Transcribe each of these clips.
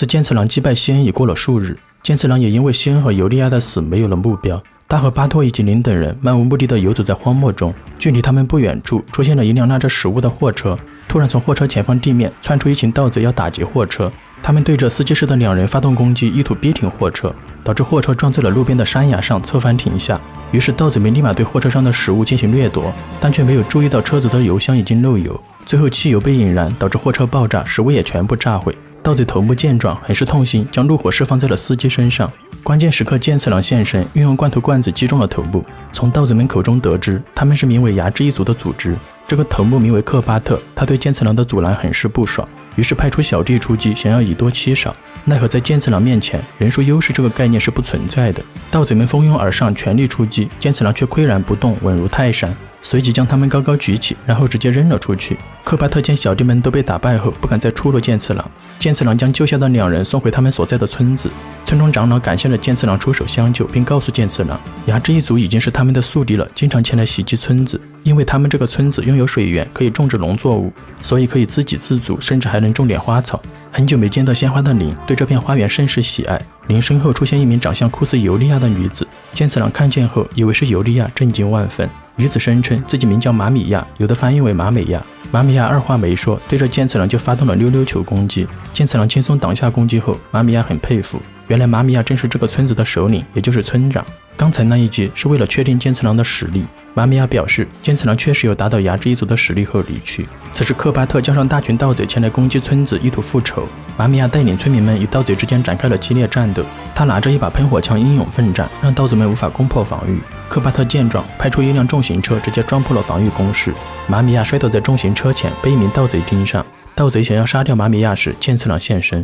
自剑次郎击败西恩已过了数日，剑次郎也因为西恩和尤利亚的死没有了目标。他和巴托以及林等人漫无目的的游走在荒漠中，距离他们不远处出现了一辆拉着食物的货车。突然，从货车前方地面窜出一群盗贼，要打劫货车。他们对着司机室的两人发动攻击，意图逼停货车，导致货车撞在了路边的山崖上，侧翻停下。于是盗贼们立马对货车上的食物进行掠夺，但却没有注意到车子的油箱已经漏油。最后，汽油被引燃，导致货车爆炸，食物也全部炸毁。盗贼头目见状，很是痛心，将怒火释放在了司机身上。关键时刻，剑次郎现身，运用罐头罐子击中了头部。从盗贼们口中得知，他们是名为牙之一族的组织。这个头目名为克巴特，他对剑次郎的阻拦很是不爽，于是派出小弟出击，想要以多欺少。奈何在剑次郎面前，人数优势这个概念是不存在的。盗贼们蜂拥而上，全力出击，剑次郎却岿然不动，稳如泰山。随即将他们高高举起，然后直接扔了出去。克巴特见小弟们都被打败后，不敢再触怒剑次郎。剑次郎将救下的两人送回他们所在的村子。村中长老感谢了剑次郎出手相救，并告诉剑次郎，牙之一族已经是他们的宿敌了，经常前来袭击村子。因为他们这个村子拥有水源，可以种植农作物，所以可以自给自足，甚至还能种点花草。很久没见到鲜花的林对这片花园甚是喜爱。林身后出现一名长相酷似尤利亚的女子，剑次郎看见后以为是尤利亚，震惊万分。女子声称自己名叫马米亚，有的翻译为马美亚。马米亚二话没说，对着剑次郎就发动了溜溜球攻击。剑次郎轻松挡下攻击后，马米亚很佩服，原来马米亚正是这个村子的首领，也就是村长。刚才那一击是为了确定剑次郎的实力。马米亚表示，剑次郎确实有打倒牙之一族的实力后离去。此时，克巴特叫上大群盗贼前来攻击村子，意图复仇。马米亚带领村民们与盗贼之间展开了激烈战斗。他拿着一把喷火枪英勇奋战，让盗贼们无法攻破防御。克巴特见状，派出一辆重型车，直接撞破了防御工事。马米亚摔倒在重型车前，被一名盗贼盯上。盗贼想要杀掉马米亚时，剑次郎现身。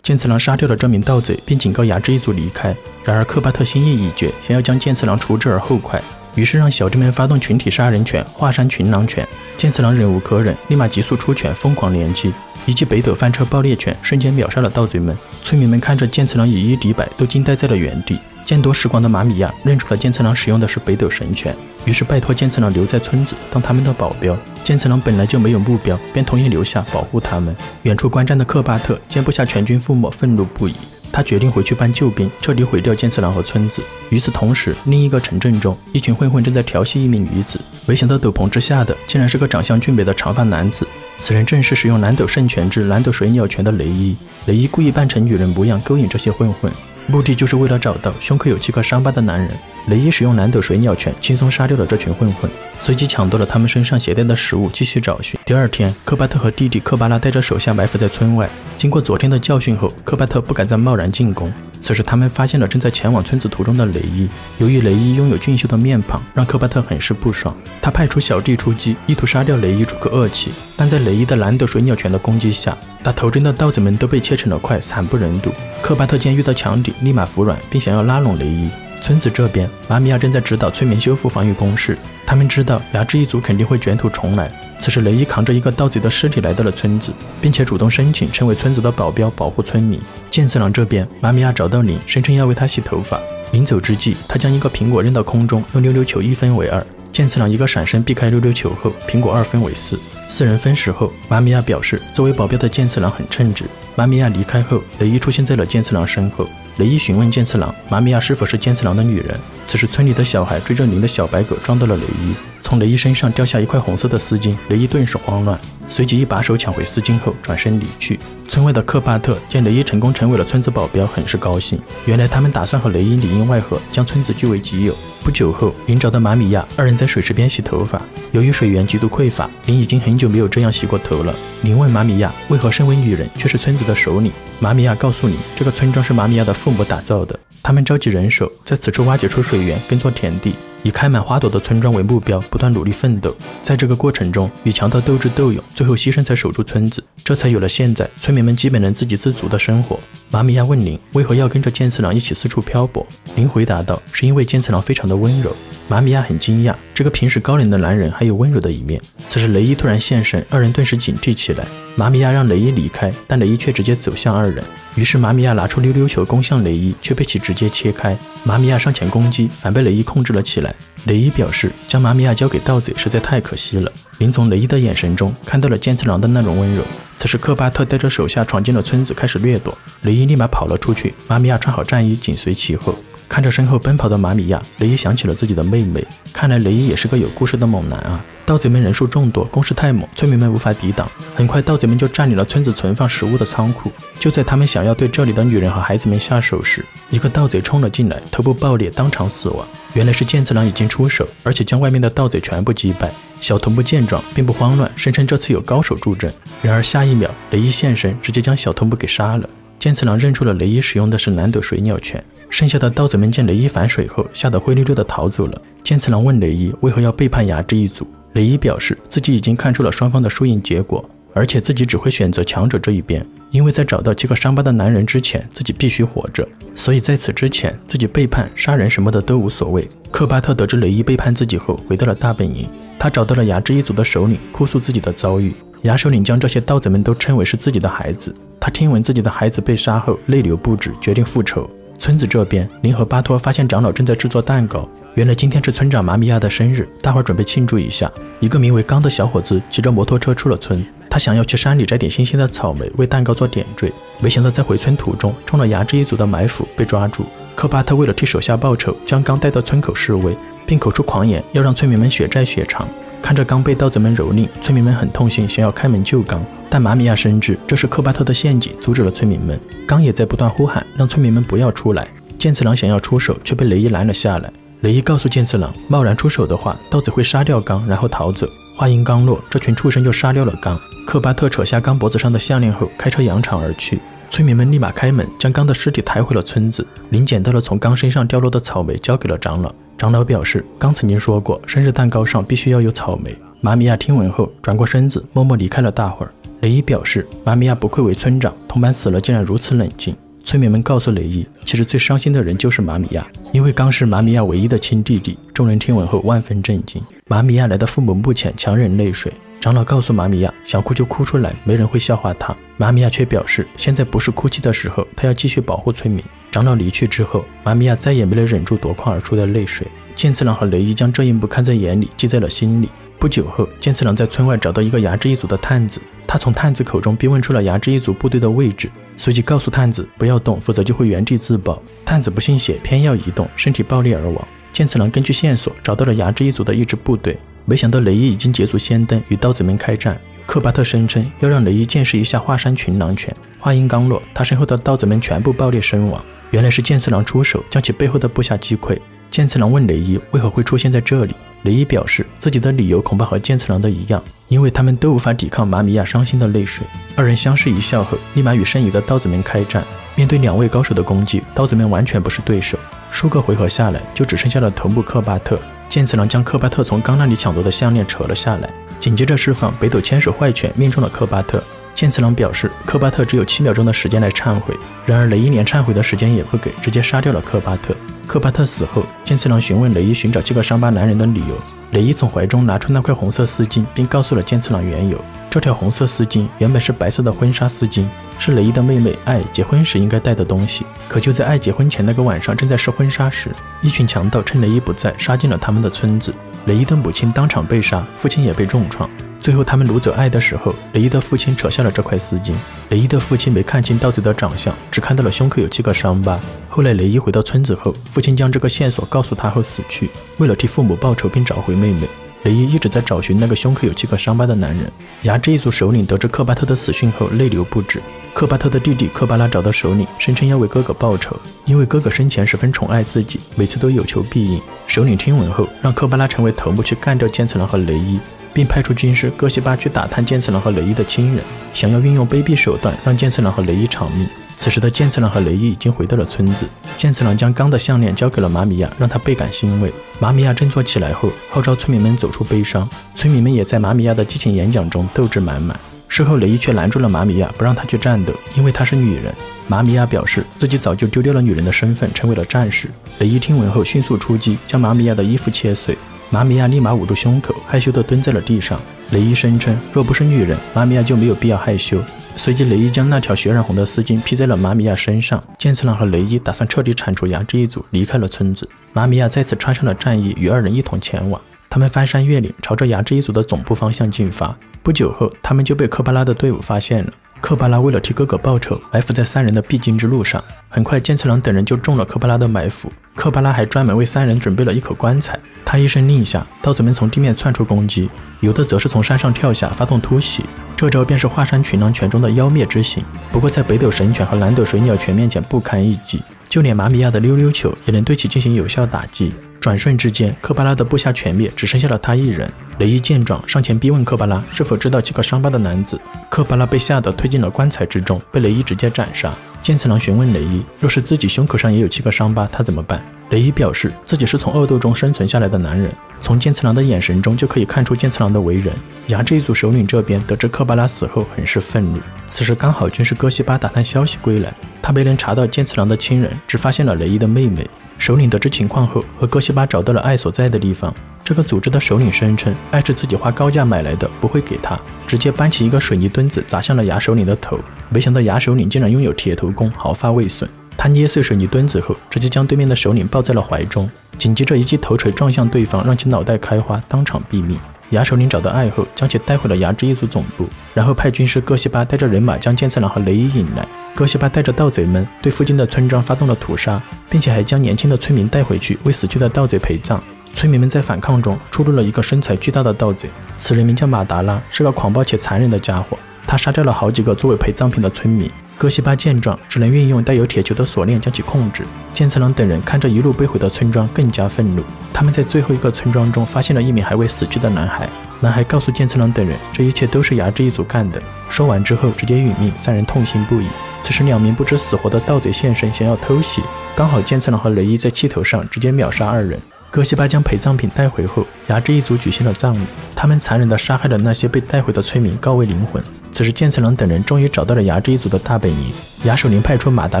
剑次郎杀掉了这名盗贼，并警告牙之一族离开。然而克巴特心意已决，想要将剑次郎除之而后快，于是让小弟们发动群体杀人拳——华山群狼拳。剑次郎忍无可忍，立马急速出拳，疯狂连击，一记北斗翻车爆裂拳，瞬间秒杀了盗贼们。村民们看着剑次郎以一敌百，都惊呆在了原地。见多识广的马米亚认出了剑次郎使用的是北斗神拳，于是拜托剑次郎留在村子当他们的保镖。剑次郎本来就没有目标，便同意留下保护他们。远处观战的克巴特见部下全军覆没，愤怒不已。他决定回去搬救兵，彻底毁掉健次郎和村子。与此同时，另一个城镇中，一群混混正在调戏一名女子，没想到斗篷之下的竟然是个长相俊美的长发男子。此人正是使用蓝斗圣拳之蓝斗水鸟拳的雷伊。雷伊故意扮成女人模样，勾引这些混混。目的就是为了找到胸口有七颗伤疤的男人。雷伊使用蓝斗水鸟拳轻松杀掉了这群混混，随即抢夺了他们身上携带的食物，继续找寻。第二天，科巴特和弟弟科巴拉带着手下埋伏在村外。经过昨天的教训后，科巴特不敢再贸然进攻。此时，他们发现了正在前往村子途中的雷伊。由于雷伊拥有俊秀的面庞，让科巴特很是不爽。他派出小弟出击，意图杀掉雷伊出个恶气。但在雷伊的蓝斗水鸟拳的攻击下，打头针的盗贼们都被切成了块，惨不忍睹。科巴特见遇到强敌，立马服软，并想要拉拢雷伊。村子这边，马米亚正在指导村民修复防御工事。他们知道牙之一族肯定会卷土重来。此时，雷伊扛着一个盗贼的尸体来到了村子，并且主动申请成为村子的保镖，保护村民。剑次郎这边，马米亚找到林，声称要为他洗头发。临走之际，他将一个苹果扔到空中，用溜溜球一分为二。剑次郎一个闪身避开溜溜球后，苹果二分为四。四人分食后，马米亚表示，作为保镖的健次郎很称职。马米亚离开后，雷伊出现在了健次郎身后。雷伊询问健次郎：“马米亚是否是健次郎的女人？”此时，村里的小孩追着林的小白狗撞到了雷伊，从雷伊身上掉下一块红色的丝巾，雷伊顿时慌乱，随即一把手抢回丝巾后转身离去。村外的克巴特见雷伊成功成为了村子保镖，很是高兴。原来他们打算和雷伊里应外合，将村子据为己有。不久后，林找到马米亚，二人在水池边洗头发。由于水源极度匮乏，林已经很久没有这样洗过头了。林问马米亚：“为何身为女人却是村子的首领？”马米亚告诉你，这个村庄是马米亚的父母打造的，他们召集人手，在此处挖掘出水源，耕作田地，以开满花朵的村庄为目标，不断努力奋斗。在这个过程中，与强盗斗智斗勇，最后牺牲才守住村子，这才有了现在村民们基本能自给自足的生活。马米亚问林，为何要跟着剑次郎一起四处漂泊？林回答道，是因为剑次郎非常的温柔。马米亚很惊讶，这个平时高冷的男人还有温柔的一面。此时雷伊突然现身，二人顿时警惕起来。马米亚让雷伊离开，但雷伊却直接走向二人。于是马米亚拿出溜溜球攻向雷伊，却被其直接切开。马米亚上前攻击，反被雷伊控制了起来。雷伊表示，将玛米亚交给盗贼实在太可惜了。林从雷伊的眼神中看到了剑次郎的那种温柔。此时，克巴特带着手下闯进了村子，开始掠夺。雷伊立马跑了出去，玛米亚穿好战衣紧随其后。看着身后奔跑的马米亚，雷伊想起了自己的妹妹。看来雷伊也是个有故事的猛男啊！盗贼们人数众多，攻势太猛，村民们无法抵挡。很快，盗贼们就占领了村子存放食物的仓库。就在他们想要对这里的女人和孩子们下手时，一个盗贼冲了进来，头部爆裂，当场死亡。原来是剑次郎已经出手，而且将外面的盗贼全部击败。小头目见状，并不慌乱，声称这次有高手助阵。然而下一秒，雷伊现身，直接将小头目给杀了。剑次郎认出了雷伊使用的是难得水鸟拳。剩下的盗贼们见雷伊反水后，吓得灰溜溜的逃走了。剑次郎问雷伊为何要背叛牙之一族，雷伊表示自己已经看出了双方的输赢结果，而且自己只会选择强者这一边，因为在找到七个伤疤的男人之前，自己必须活着，所以在此之前，自己背叛、杀人什么的都无所谓。克巴特得知雷伊背叛自己后，回到了大本营，他找到了牙之一族的首领，哭诉自己的遭遇。牙首领将这些盗贼们都称为是自己的孩子，他听闻自己的孩子被杀后，泪流不止，决定复仇。村子这边，林和巴托发现长老正在制作蛋糕。原来今天是村长马米亚的生日，大伙准备庆祝一下。一个名为刚的小伙子骑着摩托车出了村，他想要去山里摘点新鲜的草莓，为蛋糕做点缀。没想到在回村途中，中了牙之一族的埋伏，被抓住。科巴特为了替手下报仇，将刚带到村口示威，并口出狂言，要让村民们血债血偿。看着刚被盗贼们蹂躏，村民们很痛心，想要开门救刚。但马米亚深知这是科巴特的陷阱，阻止了村民们。刚也在不断呼喊，让村民们不要出来。剑次郎想要出手，却被雷伊拦了下来。雷伊告诉剑次郎，贸然出手的话，盗贼会杀掉刚，然后逃走。话音刚落，这群畜生就杀掉了刚。科巴特扯下刚脖子上的项链后，开车扬长而去。村民们立马开门，将刚的尸体抬回了村子。林捡到了从刚身上掉落的草莓，交给了长老。长老表示，刚曾经说过，生日蛋糕上必须要有草莓。马米亚听闻后，转过身子，默默离开了大伙儿。雷伊表示，马米亚不愧为村长，同伴死了竟然如此冷静。村民们告诉雷伊，其实最伤心的人就是马米亚，因为刚是马米亚唯一的亲弟弟。众人听闻后万分震惊。马米亚来到父母墓前，强忍泪水。长老告诉玛米亚，想哭就哭出来，没人会笑话他。玛米亚却表示，现在不是哭泣的时候，他要继续保护村民。长老离去之后，玛米亚再也没能忍住夺眶而出的泪水。剑次郎和雷伊将这一幕看在眼里，记在了心里。不久后，剑次郎在村外找到一个牙之一族的探子，他从探子口中逼问出了牙之一族部队的位置，随即告诉探子不要动，否则就会原地自爆。探子不信邪，偏要移动，身体爆裂而亡。剑次郎根据线索找到了牙之一族的一支部队，没想到雷伊已经捷足先登，与刀子们开战。克巴特声称要让雷伊见识一下华山群狼拳。话音刚落，他身后的刀子们全部爆裂身亡。原来是剑次郎出手，将其背后的部下击溃。剑次郎问雷伊为何会出现在这里。雷伊表示，自己的理由恐怕和剑次郎的一样，因为他们都无法抵抗马米亚伤心的泪水。二人相视一笑后，立马与剩余的刀子们开战。面对两位高手的攻击，刀子们完全不是对手。数个回合下来，就只剩下了头目科巴特。剑次郎将科巴特从刚那里抢夺的项链扯了下来，紧接着释放北斗千手坏拳，命中了科巴特。剑次郎表示，科巴特只有七秒钟的时间来忏悔，然而雷伊连忏悔的时间也不给，直接杀掉了科巴特。科巴特死后，剑次郎询问雷伊寻找七个伤疤男人的理由。雷伊从怀中拿出那块红色丝巾，并告诉了剑次郎缘由。这条红色丝巾原本是白色的婚纱丝巾，是雷伊的妹妹爱结婚时应该带的东西。可就在爱结婚前那个晚上，正在试婚纱时，一群强盗趁雷伊不在，杀进了他们的村子。雷伊的母亲当场被杀，父亲也被重创。最后，他们掳走爱的时候，雷伊的父亲扯下了这块丝巾。雷伊的父亲没看清盗贼的长相，只看到了胸口有七个伤疤。后来，雷伊回到村子后，父亲将这个线索告诉他后死去。为了替父母报仇并找回妹妹，雷伊一直在找寻那个胸口有七个伤疤的男人。牙这一族首领得知克巴特的死讯后，泪流不止。克巴特的弟弟克巴拉找到首领，声称要为哥哥报仇，因为哥哥生前十分宠爱自己，每次都有求必应。首领听闻后，让科巴拉成为头目，去干掉剑次郎和雷伊。并派出军师戈西巴去打探剑次郎和雷伊的亲人，想要运用卑鄙手段让剑次郎和雷伊偿命。此时的剑次郎和雷伊已经回到了村子。剑次郎将刚的项链交给了马米亚，让他倍感欣慰。马米亚振作起来后，号召村民们走出悲伤。村民们也在马米亚的激情演讲中斗志满满。事后，雷伊却拦住了马米亚，不让他去战斗，因为她是女人。马米亚表示自己早就丢掉了女人的身份，成为了战士。雷伊听闻后迅速出击，将马米亚的衣服切碎。马米亚立马捂住胸口，害羞地蹲在了地上。雷伊声称，若不是女人，马米亚就没有必要害羞。随即，雷伊将那条血染红的丝巾披在了玛米亚身上。剑次郎和雷伊打算彻底铲除牙之一族，离开了村子。玛米亚再次穿上了战衣，与二人一同前往。他们翻山越岭，朝着牙之一族的总部方向进发。不久后，他们就被科巴拉的队伍发现了。科巴拉为了替哥哥报仇，埋伏在三人的必经之路上。很快，剑次郎等人就中了科巴拉的埋伏。科巴拉还专门为三人准备了一口棺材。他一声令下，盗贼们从地面窜出攻击，有的则是从山上跳下发动突袭。这招便是华山群狼拳中的妖灭之刑。不过，在北斗神拳和南斗水鸟拳面前不堪一击。就连马米亚的溜溜球也能对其进行有效打击。转瞬之间，科巴拉的部下全灭，只剩下了他一人。雷伊见状，上前逼问科巴拉是否知道七个伤疤的男子。科巴拉被吓得推进了棺材之中，被雷伊直接斩杀。剑次郎询问雷伊，若是自己胸口上也有七个伤疤，他怎么办？雷伊表示自己是从恶斗中生存下来的男人。从剑次郎的眼神中就可以看出剑次郎的为人。牙这一族首领这边得知科巴拉死后，很是愤怒。此时刚好军师哥西巴打探消息归来，他没能查到剑次郎的亲人，只发现了雷伊的妹妹。首领得知情况后，和哥西巴找到了爱所在的地方。这个组织的首领声称，爱是自己花高价买来的，不会给他。直接搬起一个水泥墩子砸向了牙首领的头。没想到牙首领竟然拥有铁头功，毫发未损。他捏碎水泥墩子后，直接将对面的首领抱在了怀中，紧接着一记头锤撞向对方，让其脑袋开花，当场毙命。牙首领找到爱后，将其带回了牙之一族总部，然后派军师哥西巴带着人马将剑次郎和雷伊引来。哥西巴带着盗贼们对附近的村庄发动了屠杀，并且还将年轻的村民带回去为死去的盗贼陪葬。村民们在反抗中出入了一个身材巨大的盗贼，此人名叫马达拉，是个狂暴且残忍的家伙。他杀掉了好几个作为陪葬品的村民。哥西巴见状，只能运用带有铁球的锁链将其控制。剑次郎等人看着一路被毁的村庄，更加愤怒。他们在最后一个村庄中发现了一名还未死去的男孩。男孩告诉剑次郎等人，这一切都是牙之一族干的。说完之后，直接殒命。三人痛心不已。此时，两名不知死活的盗贼现身，想要偷袭。刚好剑次郎和雷伊在气头上，直接秒杀二人。哥西巴将陪葬品带回后，牙之一族举行了葬礼。他们残忍地杀害了那些被带回的村民，告慰灵魂。此时，剑次郎等人终于找到了牙之一族的大本营。牙首领派出马达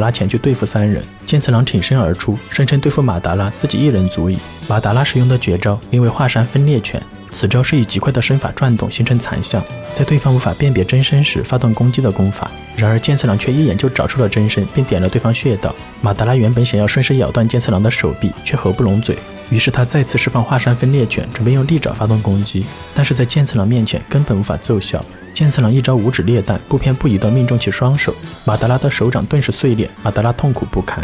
拉前去对付三人，剑次郎挺身而出，声称对付马达拉自己一人足矣。马达拉使用的绝招名为华山分裂拳。此招是以极快的身法转动形成残像，在对方无法辨别真身时发动攻击的功法。然而剑次郎却一眼就找出了真身，并点了对方穴道。马达拉原本想要顺势咬断剑次郎的手臂，却合不拢嘴，于是他再次释放华山分裂拳，准备用利爪发动攻击。但是在剑次郎面前根本无法奏效。剑次郎一招五指裂弹，不偏不倚地命中其双手，马达拉的手掌顿时碎裂，马达拉痛苦不堪。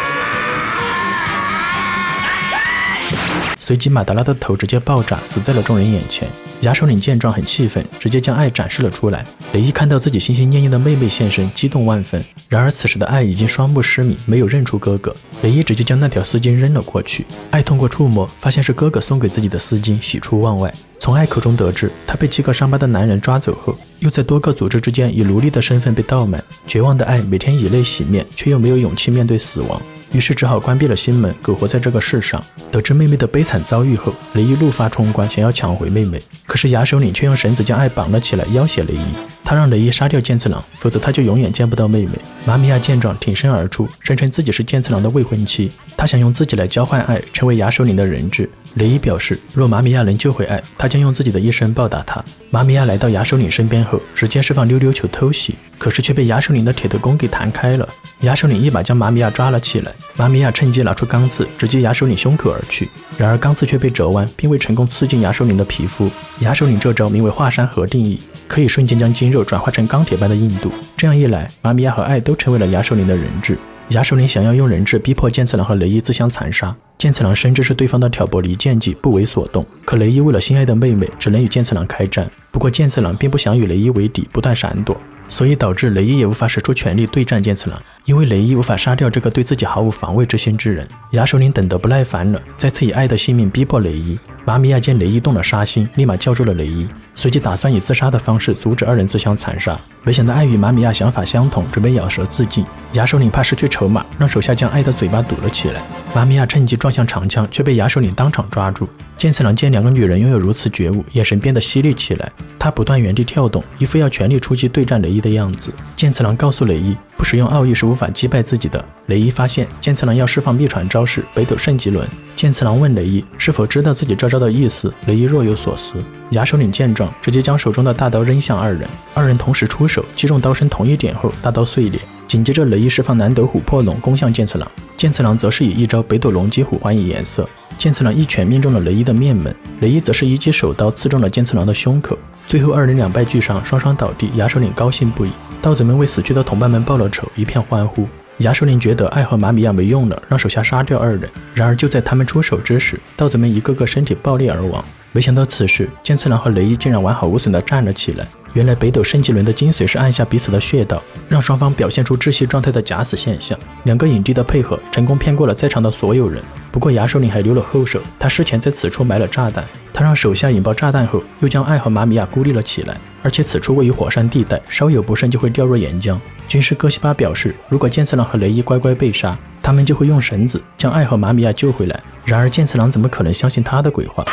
随即，马达拉的头直接爆炸，死在了众人眼前。牙首领见状很气愤，直接将爱展示了出来。雷伊看到自己心心念念的妹妹现身，激动万分。然而此时的爱已经双目失明，没有认出哥哥。雷伊直接将那条丝巾扔了过去。爱通过触摸发现是哥哥送给自己的丝巾，喜出望外。从爱口中得知，他被七个伤疤的男人抓走后，又在多个组织之间以奴隶的身份被盗卖。绝望的爱每天以泪洗面，却又没有勇气面对死亡。于是只好关闭了心门，苟活在这个世上。得知妹妹的悲惨遭遇后，雷伊怒发冲冠，想要抢回妹妹。可是牙首领却用绳子将爱绑了起来，要挟雷伊。他让雷伊杀掉剑次郎，否则他就永远见不到妹妹。玛米亚见状，挺身而出，声称自己是剑次郎的未婚妻，他想用自己来交换爱，成为牙首领的人质。雷伊表示，若玛米亚能救回爱，他将用自己的一生报答他。玛米亚来到牙首领身边后，直接释放溜溜球偷袭，可是却被牙首领的铁头功给弹开了。牙首领一把将玛米亚抓了起来，玛米亚趁机拿出钢刺，直接牙首领胸口而去。然而钢刺却被折弯，并未成功刺进牙首领的皮肤。牙首领这招名为华山核定义，可以瞬间将筋肉转化成钢铁般的硬度。这样一来，玛米亚和爱都成为了牙首领的人质。牙首领想要用人质逼迫剑次郎和雷伊自相残杀，剑次郎深知是对方的挑拨离间计，不为所动。可雷伊为了心爱的妹妹，只能与剑次郎开战。不过剑次郎并不想与雷伊为敌，不断闪躲。所以导致雷伊也无法使出全力对战剑次郎，因为雷伊无法杀掉这个对自己毫无防卫之心之人。牙首领等得不耐烦了，再次以爱的性命逼迫雷伊。玛米亚见雷伊动了杀心，立马叫住了雷伊，随即打算以自杀的方式阻止二人自相残杀。没想到爱与马米亚想法相同，准备咬舌自尽。牙首领怕失去筹码，让手下将爱的嘴巴堵了起来。马米亚趁机撞向长枪，却被牙首领当场抓住。剑次郎见两个女人拥有如此觉悟，眼神变得犀利起来。他不断原地跳动，一副要全力出击对战雷伊的样子。剑次郎告诉雷伊，不使用奥义是无法击败自己的。雷伊发现剑次郎要释放秘传招式北斗圣极轮。剑次郎问雷伊是否知道自己这招的意思，雷伊若有所思。牙首领见状，直接将手中的大刀扔向二人，二人同时出手，击中刀身同一点后，大刀碎裂。紧接着，雷伊释放南斗琥珀龙攻向剑次郎，剑次郎则是以一招北斗龙击虎还以颜色。剑次郎一拳命中了雷伊的面门，雷伊则是一记手刀刺中了剑次郎的胸口。最后二人两败俱伤，双双倒地。牙首领高兴不已，盗贼们为死去的同伴们报了仇，一片欢呼。牙首领觉得爱和马米亚没用了，让手下杀掉二人。然而就在他们出手之时，盗贼们一个个身体爆裂而亡。没想到此时剑次郎和雷伊竟然完好无损地站了起来。原来北斗升级轮的精髓是按下彼此的穴道，让双方表现出窒息状态的假死现象。两个影帝的配合，成功骗过了在场的所有人。不过牙首领还留了后手，他事前在此处埋了炸弹。他让手下引爆炸弹后，又将爱和马米亚孤立了起来。而且此处位于火山地带，稍有不慎就会掉入岩浆。军师戈西巴表示，如果剑次郎和雷伊乖乖被杀，他们就会用绳子将爱和马米亚救回来。然而剑次郎怎么可能相信他的鬼话？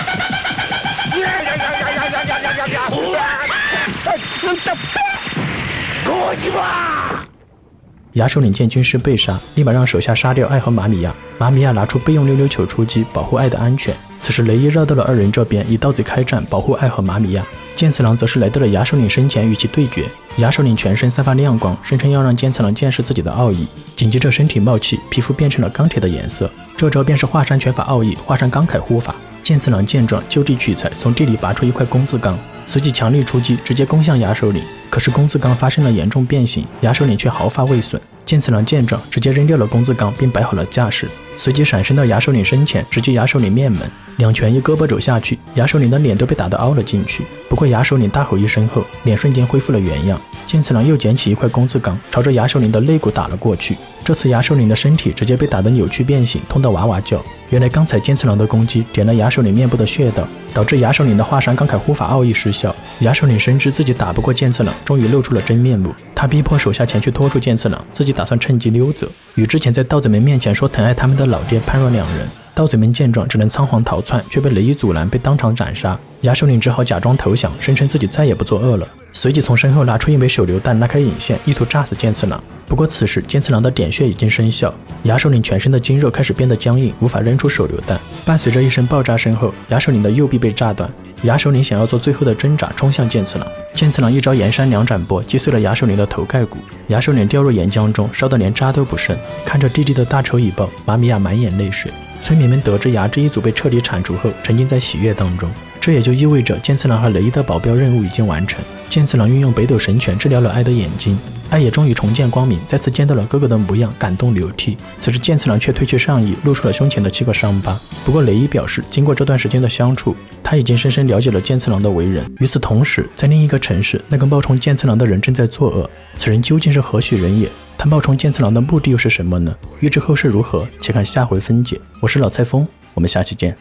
牙首领见军师被杀，立马让手下杀掉爱和马米亚。马米亚拿出备用溜溜球出击，保护爱的安全。此时雷伊绕到了二人这边，以盗贼开战，保护爱和马米亚。剑次郎则是来到了牙首领身前与其对决。牙首领全身散发亮光，声称要让剑次郎见识自己的奥义。紧接着身体冒气，皮肤变成了钢铁的颜色。这招便是华山拳法奥义——华山钢铠护法。剑次郎见状，就地取材，从地里拔出一块工字钢。随即强力出击，直接攻向牙首领。可是工字钢发生了严重变形，牙首领却毫发未损。剑次郎见状，直接扔掉了工字钢，并摆好了架势，随即闪身到牙首领身前，直击牙首领面门，两拳一胳膊肘下去，牙首领的脸都被打得凹了进去。不过牙首领大吼一声后，脸瞬间恢复了原样。剑次郎又捡起一块工字钢，朝着牙首领的肋骨打了过去。这次牙首领的身体直接被打得扭曲变形，痛得哇哇叫。原来刚才剑次郎的攻击点了牙首领面部的穴道，导致牙首领的华山钢铠护法奥义失效。牙首领深知自己打不过剑次郎，终于露出了真面目。他逼迫手下前去拖住剑次郎，自己打算趁机溜走，与之前在盗贼们面前说疼爱他们的老爹判若两人。盗贼们见状，只能仓皇逃窜，却被雷伊阻拦，被当场斩杀。牙首领只好假装投降，声称自己再也不作恶了。随即从身后拿出一枚手榴弹，拉开引线，意图炸死剑次郎。不过此时剑次郎的点穴已经生效，牙首领全身的筋肉开始变得僵硬，无法扔出手榴弹。伴随着一声爆炸声后，牙首领的右臂被炸断。牙首领想要做最后的挣扎，冲向剑次郎。剑次郎一招岩山两斩波击碎了牙首领的头盖骨，牙首领掉入岩浆中，烧得连渣都不剩。看着弟弟的大仇已报，玛米亚满眼泪水。村民们得知牙之一族被彻底铲除后，沉浸在喜悦当中。这也就意味着剑次郎和雷伊的保镖任务已经完成。剑次郎运用北斗神拳治疗了爱的眼睛，爱也终于重见光明，再次见到了哥哥的模样，感动流涕。此时剑次郎却褪去上衣，露出了胸前的七个伤疤。不过雷伊表示，经过这段时间的相处，他已经深深了解了剑次郎的为人。与此同时，在另一个城市，那个冒充剑次郎的人正在作恶。此人究竟是何许人也？他冒充剑次郎的目的又是什么呢？欲知后事如何，且看下回分解。我是老蔡峰，我们下期见。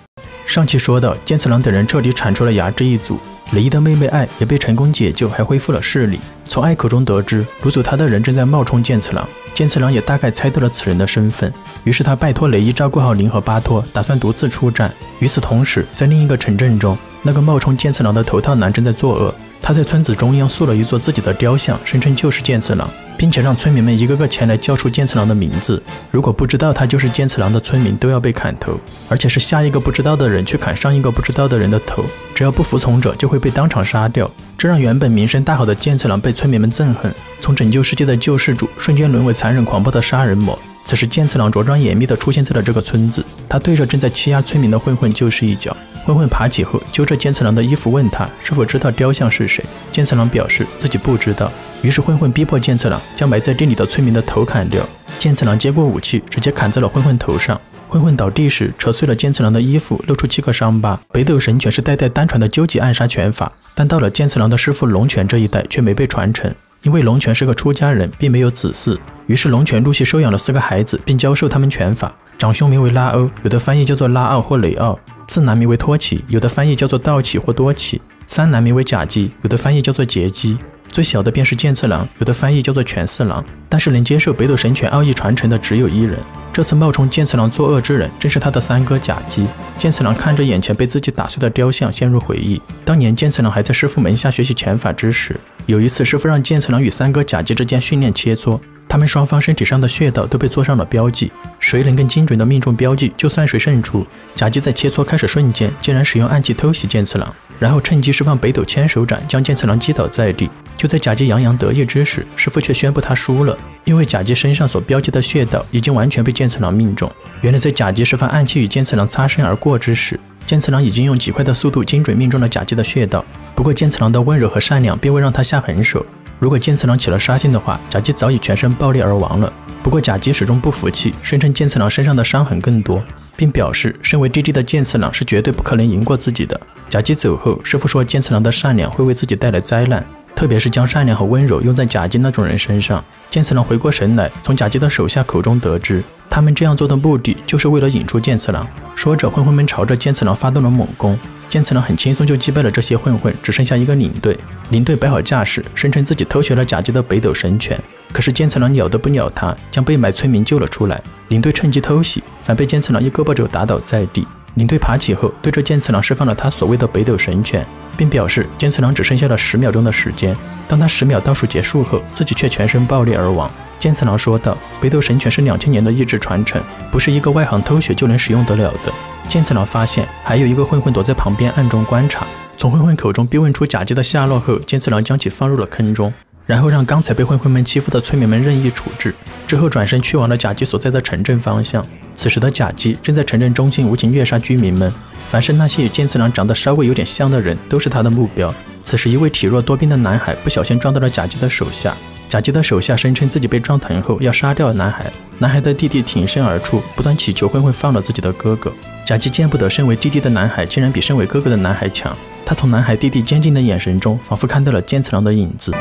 上期说到，剑次郎等人彻底铲除了牙之一族，雷伊的妹妹爱也被成功解救，还恢复了视力。从爱口中得知，掳走他的人正在冒充剑次郎。剑次郎也大概猜到了此人的身份，于是他拜托雷伊照顾好林和巴托，打算独自出战。与此同时，在另一个城镇中，那个冒充剑次郎的头套男正在作恶。他在村子中央塑了一座自己的雕像，声称就是剑次郎，并且让村民们一个个前来叫出剑次郎的名字。如果不知道他就是剑次郎的村民都要被砍头，而且是下一个不知道的人去砍上一个不知道的人的头。只要不服从者就会被当场杀掉。这让原本名声大好的剑次郎被村民们憎恨，从拯救世界的救世主瞬间沦为残忍狂暴的杀人魔。此时剑次郎着装严密地出现在了这个村子，他对着正在欺压村民的混混就是一脚。混混爬起后，揪着剑次郎的衣服问他是否知道雕像是谁。剑次郎表示自己不知道。于是混混逼迫剑次郎将埋在地里的村民的头砍掉。剑次郎接过武器，直接砍在了混混头上。混混倒地时，扯碎了剑次郎的衣服，露出七个伤疤。北斗神拳是代代单传的究极暗杀拳法，但到了剑次郎的师傅龙泉这一代却没被传承，因为龙泉是个出家人，并没有子嗣。于是龙泉陆续收养了四个孩子，并教授他们拳法。长兄名为拉欧，有的翻译叫做拉奥或雷奥；次男名为托奇，有的翻译叫做道奇或多奇；三男名为甲基，有的翻译叫做杰基；最小的便是剑次郎，有的翻译叫做犬四郎。但是能接受北斗神拳奥义传承的只有一人。这次冒充剑次郎作恶之人，正是他的三哥甲基。剑次郎看着眼前被自己打碎的雕像，陷入回忆。当年剑次郎还在师傅门下学习拳法之时，有一次师傅让剑次郎与三哥甲基之间训练切磋，他们双方身体上的穴道都被做上了标记，谁能更精准的命中标记，就算谁胜出。甲基在切磋开始瞬间，竟然使用暗器偷袭剑次郎，然后趁机释放北斗千手斩，将剑次郎击倒在地。就在甲基洋洋得意之时，师傅却宣布他输了，因为甲基身上所标记的穴道已经完全被剑次郎命中。原来在甲基释放暗器与剑次郎擦身而过之时，剑次郎已经用极快的速度精准命中了甲基的穴道。不过剑次郎的温柔和善良并未让他下狠手，如果剑次郎起了杀心的话，甲基早已全身爆裂而亡了。不过甲基始终不服气，声称剑次郎身上的伤痕更多，并表示身为弟弟的剑次郎是绝对不可能赢过自己的。甲基走后，师傅说剑次郎的善良会为自己带来灾难。特别是将善良和温柔用在甲基那种人身上。剑次郎回过神来，从甲基的手下口中得知，他们这样做的目的就是为了引出剑次郎。说着，混混们朝着剑次郎发动了猛攻。剑次郎很轻松就击败了这些混混，只剩下一个领队。领队摆好架势，声称自己偷学了甲基的北斗神拳。可是剑次郎鸟都不鸟他，将被买村民救了出来。领队趁机偷袭，反被剑次郎一胳膊肘打倒在地。领队爬起后，对着剑次郎释放了他所谓的北斗神拳。并表示剑次郎只剩下了十秒钟的时间。当他十秒倒数结束后，自己却全身爆裂而亡。剑次郎说道：“北斗神拳是两千年的意志传承，不是一个外行偷学就能使用得了的。”剑次郎发现还有一个混混躲在旁边暗中观察，从混混口中逼问出甲基的下落后，剑次郎将其放入了坑中，然后让刚才被混混们欺负的村民们任意处置。之后转身去往了甲基所在的城镇方向。此时的甲基正在城镇中心无情虐杀居民们。凡是那些与剑次郎长得稍微有点像的人，都是他的目标。此时，一位体弱多病的男孩不小心撞到了甲基的手下。甲基的手下声称自己被撞疼后要杀掉男孩。男孩的弟弟挺身而出，不断祈求混混放了自己的哥哥。甲基见不得身为弟弟的男孩竟然比身为哥哥的男孩强，他从男孩弟弟坚定的眼神中，仿佛看到了剑次郎的影子。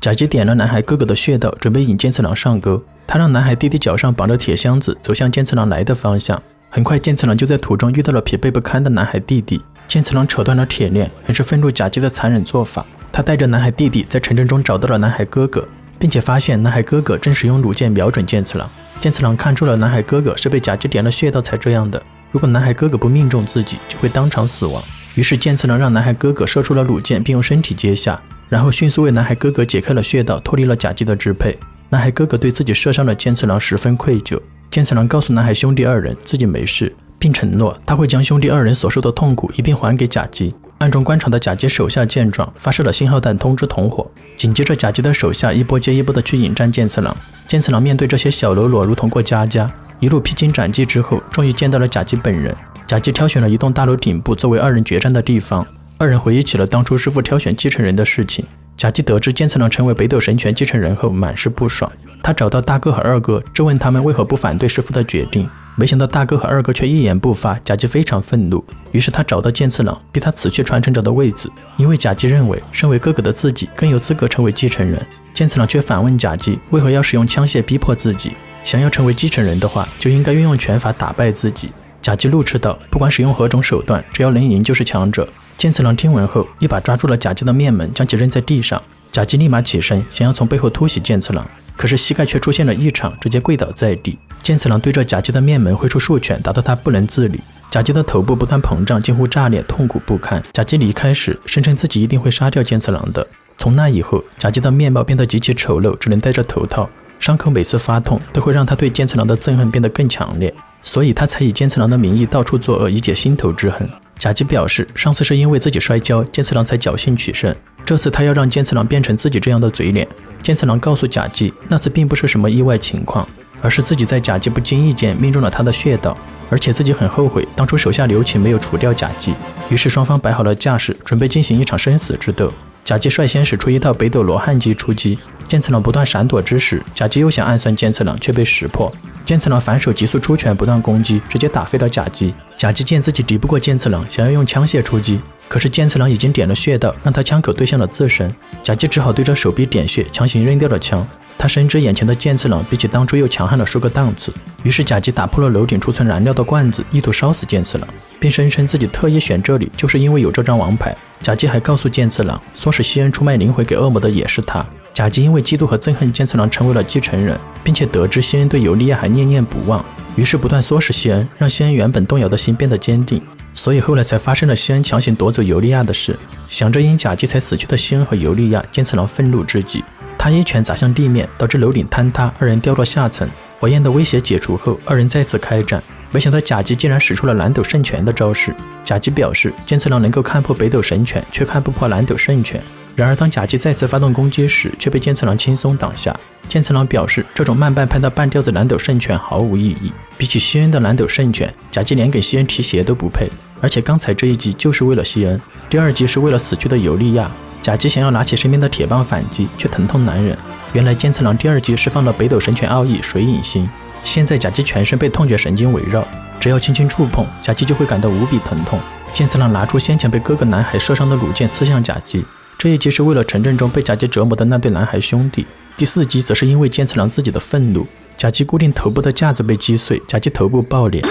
甲基点了男孩哥哥的穴道，准备引剑次郎上钩。他让男孩弟弟脚上绑着铁箱子，走向剑次郎来的方向。很快，剑次郎就在途中遇到了疲惫不堪的男孩弟弟。剑次郎扯断了铁链，很是愤怒甲基的残忍做法。他带着男孩弟弟在城镇中找到了男孩哥哥，并且发现男孩哥哥正使用弩箭瞄准剑次郎。剑次郎看出了男孩哥哥是被甲基点了穴道才这样的。如果男孩哥哥不命中自己，就会当场死亡。于是剑次郎让男孩哥哥射出了弩箭，并用身体接下。然后迅速为男孩哥哥解开了穴道，脱离了甲基的支配。男孩哥哥对自己射伤了剑次郎十分愧疚。剑次郎告诉男孩兄弟二人自己没事，并承诺他会将兄弟二人所受的痛苦一并还给甲基。暗中观察的甲基手下见状，发射了信号弹通知同伙。紧接着，甲基的手下一波接一波的去引战剑次郎。剑次郎面对这些小喽啰如同过家家，一路披荆斩棘之后，终于见到了甲基本人。甲基挑选了一栋大楼顶部作为二人决战的地方。二人回忆起了当初师傅挑选继承人的事情。甲基得知剑次郎成为北斗神拳继承人后，满是不爽。他找到大哥和二哥，质问他们为何不反对师傅的决定。没想到大哥和二哥却一言不发。甲基非常愤怒，于是他找到剑次郎，逼他辞去传承者的位子。因为甲基认为，身为哥哥的自己更有资格成为继承人。剑次郎却反问甲基，为何要使用枪械逼迫自己？想要成为继承人的话，就应该运用拳法打败自己。甲基怒斥道：“不管使用何种手段，只要能赢就是强者。”剑次郎听闻后，一把抓住了甲基的面门，将其扔在地上。甲基立马起身，想要从背后突袭剑次郎，可是膝盖却出现了异常，直接跪倒在地。剑次郎对着甲基的面门挥出数拳，打到他不能自理。甲基的头部不断膨胀，近乎炸裂，痛苦不堪。甲基离开时，声称自己一定会杀掉剑次郎的。从那以后，甲基的面貌变得极其丑陋，只能戴着头套。伤口每次发痛，都会让他对剑次郎的憎恨变得更强烈，所以他才以剑次郎的名义到处作恶，以解心头之恨。甲基表示，上次是因为自己摔跤，剑次郎才侥幸取胜。这次他要让剑次郎变成自己这样的嘴脸。剑次郎告诉甲基，那次并不是什么意外情况，而是自己在甲基不经意间命中了他的穴道，而且自己很后悔当初手下留情没有除掉甲基。于是双方摆好了架势，准备进行一场生死之斗。甲基率先使出一套北斗罗汉击出击。剑次郎不断闪躲之时，甲基又想暗算剑次郎，却被识破。剑次郎反手急速出拳，不断攻击，直接打飞了甲基。甲基见自己敌不过剑次郎，想要用枪械出击，可是剑次郎已经点了穴道，让他枪口对向了自身，甲基只好对着手臂点穴，强行扔掉了枪。他深知眼前的剑次郎比起当初又强悍了数个档次，于是甲基打破了楼顶储存燃料的罐子，意图烧死剑次郎，并声称自己特意选这里就是因为有这张王牌。甲基还告诉剑次郎，唆使西恩出卖灵魂给恶魔的也是他。甲基因为嫉妒和憎恨剑次郎成为了继承人，并且得知西恩对尤利亚还念念不忘，于是不断唆使西恩，让西恩原本动摇的心变得坚定。所以后来才发生了西恩强行夺走尤利亚的事。想着因甲基才死去的西恩和尤利亚，剑次郎愤怒至极。他一拳砸向地面，导致楼顶坍塌，二人掉落下层。火焰的威胁解除后，二人再次开战。没想到甲基竟然使出了蓝斗圣拳的招式。甲基表示，剑次郎能够看破北斗神拳，却看不破蓝斗圣拳。然而当甲基再次发动攻击时，却被剑次郎轻松挡下。剑次郎表示，这种慢半拍的半吊子蓝斗圣拳毫无意义。比起西恩的蓝斗圣拳，甲基连给西恩提鞋都不配。而且刚才这一击就是为了西恩，第二击是为了死去的尤利亚。甲基想要拿起身边的铁棒反击，却疼痛难忍。原来剑次郎第二击释放了北斗神拳奥义水影星，现在甲基全身被痛觉神经围绕，只要轻轻触碰，甲基就会感到无比疼痛。剑次郎拿出先前被哥哥男孩射伤的弩箭刺向甲基，这一集是为了城镇中被甲基折磨的那对男孩兄弟。第四集则是因为剑次郎自己的愤怒，甲基固定头部的架子被击碎，甲基头部爆裂。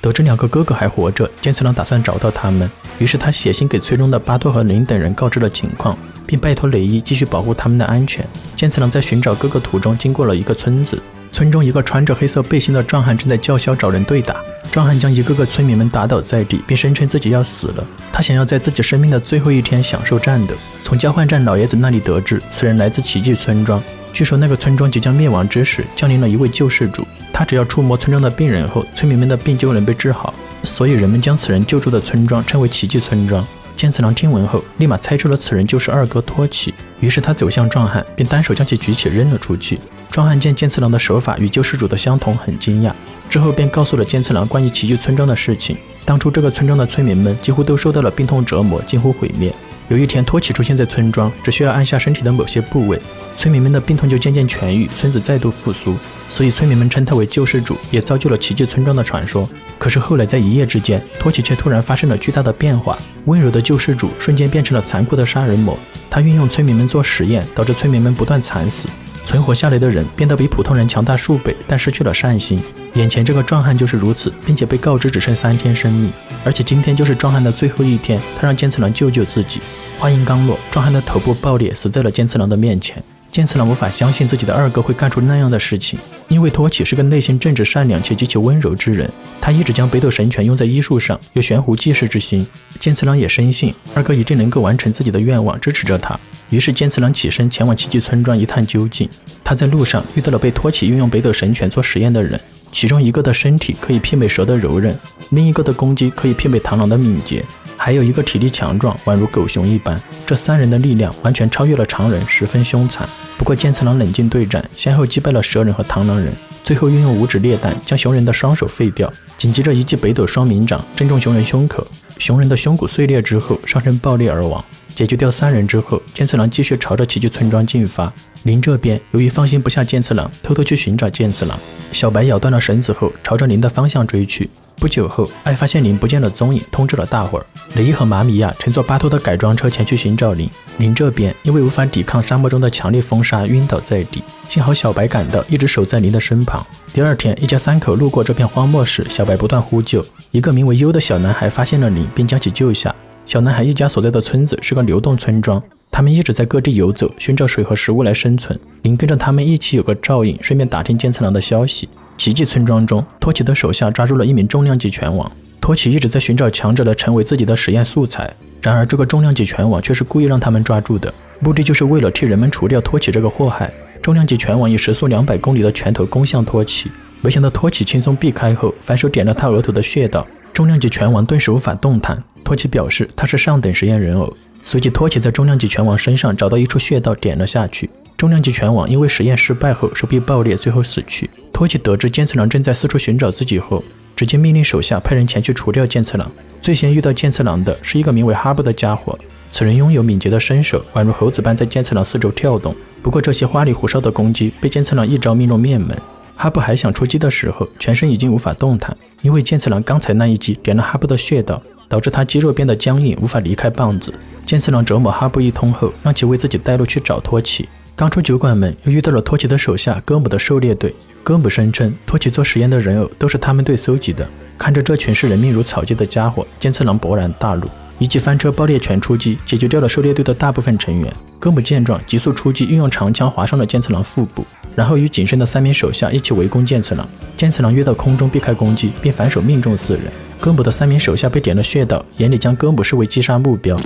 得知两个哥哥还活着，剑次郎打算找到他们，于是他写信给村中的巴托和林等人告知了情况，并拜托雷伊继续保护他们的安全。剑次郎在寻找哥哥途中经过了一个村子，村中一个穿着黑色背心的壮汉正在叫嚣找人对打。壮汉将一个个村民们打倒在地，并声称自己要死了。他想要在自己生命的最后一天享受战斗。从交换站老爷子那里得知，此人来自奇迹村庄。据说那个村庄即将灭亡之时，降临了一位救世主。他只要触摸村庄的病人后，村民们的病就能被治好，所以人们将此人救助的村庄称为奇迹村庄。剑次郎听闻后，立马猜出了此人就是二哥托起，于是他走向壮汉，并单手将其举起扔了出去。壮汉见剑次郎的手法与救世主的相同，很惊讶，之后便告诉了剑次郎关于奇迹村庄的事情。当初这个村庄的村民们几乎都受到了病痛折磨，近乎毁灭。有一天，托起出现在村庄，只需要按下身体的某些部位，村民们的病痛就渐渐痊愈，村子再度复苏。所以村民们称他为救世主，也造就了奇迹村庄的传说。可是后来，在一夜之间，托起却突然发生了巨大的变化，温柔的救世主瞬间变成了残酷的杀人魔。他运用村民们做实验，导致村民们不断惨死。存活下来的人变得比普通人强大数倍，但失去了善心。眼前这个壮汉就是如此，并且被告知只剩三天生命，而且今天就是壮汉的最后一天。他让剑次郎救救自己。话音刚落，壮汉的头部爆裂，死在了剑次郎的面前。剑次郎无法相信自己的二哥会干出那样的事情，因为托起是个内心正直、善良且极其温柔之人。他一直将北斗神拳用在医术上，有悬壶济世之心。剑次郎也深信二哥一定能够完成自己的愿望，支持着他。于是剑次郎起身前往奇迹村庄一探究竟。他在路上遇到了被托起运用北斗神拳做实验的人，其中一个的身体可以媲美蛇的柔韧，另一个的攻击可以媲美螳螂的敏捷，还有一个体力强壮，宛如狗熊一般。这三人的力量完全超越了常人，十分凶残。不过剑次郎冷静对战，先后击败了蛇人和螳螂人，最后运用五指裂弹将熊人的双手废掉，紧接着一记北斗双冥掌正中熊人胸口，熊人的胸骨碎裂之后上身爆裂而亡。解决掉三人之后，剑次郎继续朝着奇迹村庄进发。林这边由于放心不下剑次郎，偷偷去寻找剑次郎。小白咬断了绳子后，朝着林的方向追去。不久后，爱发现林不见了踪影，通知了大伙儿。雷伊和马米亚乘坐巴托的改装车前去寻找林。林这边因为无法抵抗沙漠中的强烈风沙，晕倒在地。幸好小白赶到，一直守在林的身旁。第二天，一家三口路过这片荒漠时，小白不断呼救。一个名为优的小男孩发现了林，并将其救下。小男孩一家所在的村子是个流动村庄，他们一直在各地游走，寻找水和食物来生存。林跟着他们一起有个照应，顺便打听剑次郎的消息。奇迹村庄中，托奇的手下抓住了一名重量级拳王。托奇一直在寻找强者来成为自己的实验素材，然而这个重量级拳王却是故意让他们抓住的，目的就是为了替人们除掉托奇这个祸害。重量级拳王以时速两百公里的拳头攻向托奇，没想到托奇轻松避开后，反手点了他额头的穴道，重量级拳王顿时无法动弹。托奇表示他是上等实验人偶，随即托奇在重量级拳王身上找到一处穴道，点了下去。重量级拳王因为实验失败后手臂爆裂，最后死去。托奇得知剑次郎正在四处寻找自己后，直接命令手下派人前去除掉剑次郎。最先遇到剑次郎的是一个名为哈布的家伙，此人拥有敏捷的身手，宛如猴子般在剑次郎四周跳动。不过这些花里胡哨的攻击被剑次郎一招命中面门。哈布还想出击的时候，全身已经无法动弹，因为剑次郎刚才那一击点了哈布的穴道，导致他肌肉变得僵硬，无法离开棒子。剑次郎折磨哈布一通后，让其为自己带路去找托奇。刚出酒馆门，又遇到了托奇的手下哥姆的狩猎队。哥姆声称，托奇做实验的人偶都是他们队搜集的。看着这群视人命如草芥的家伙，剑次郎勃然大怒，一记翻车爆裂拳出击，解决掉了狩猎队的大部分成员。哥姆见状，急速出击，运用长枪划伤了剑次郎腹部，然后与仅剩的三名手下一起围攻剑次郎。剑次郎跃到空中避开攻击，并反手命中四人。哥姆的三名手下被点了穴道，眼里将哥姆视为击杀目标。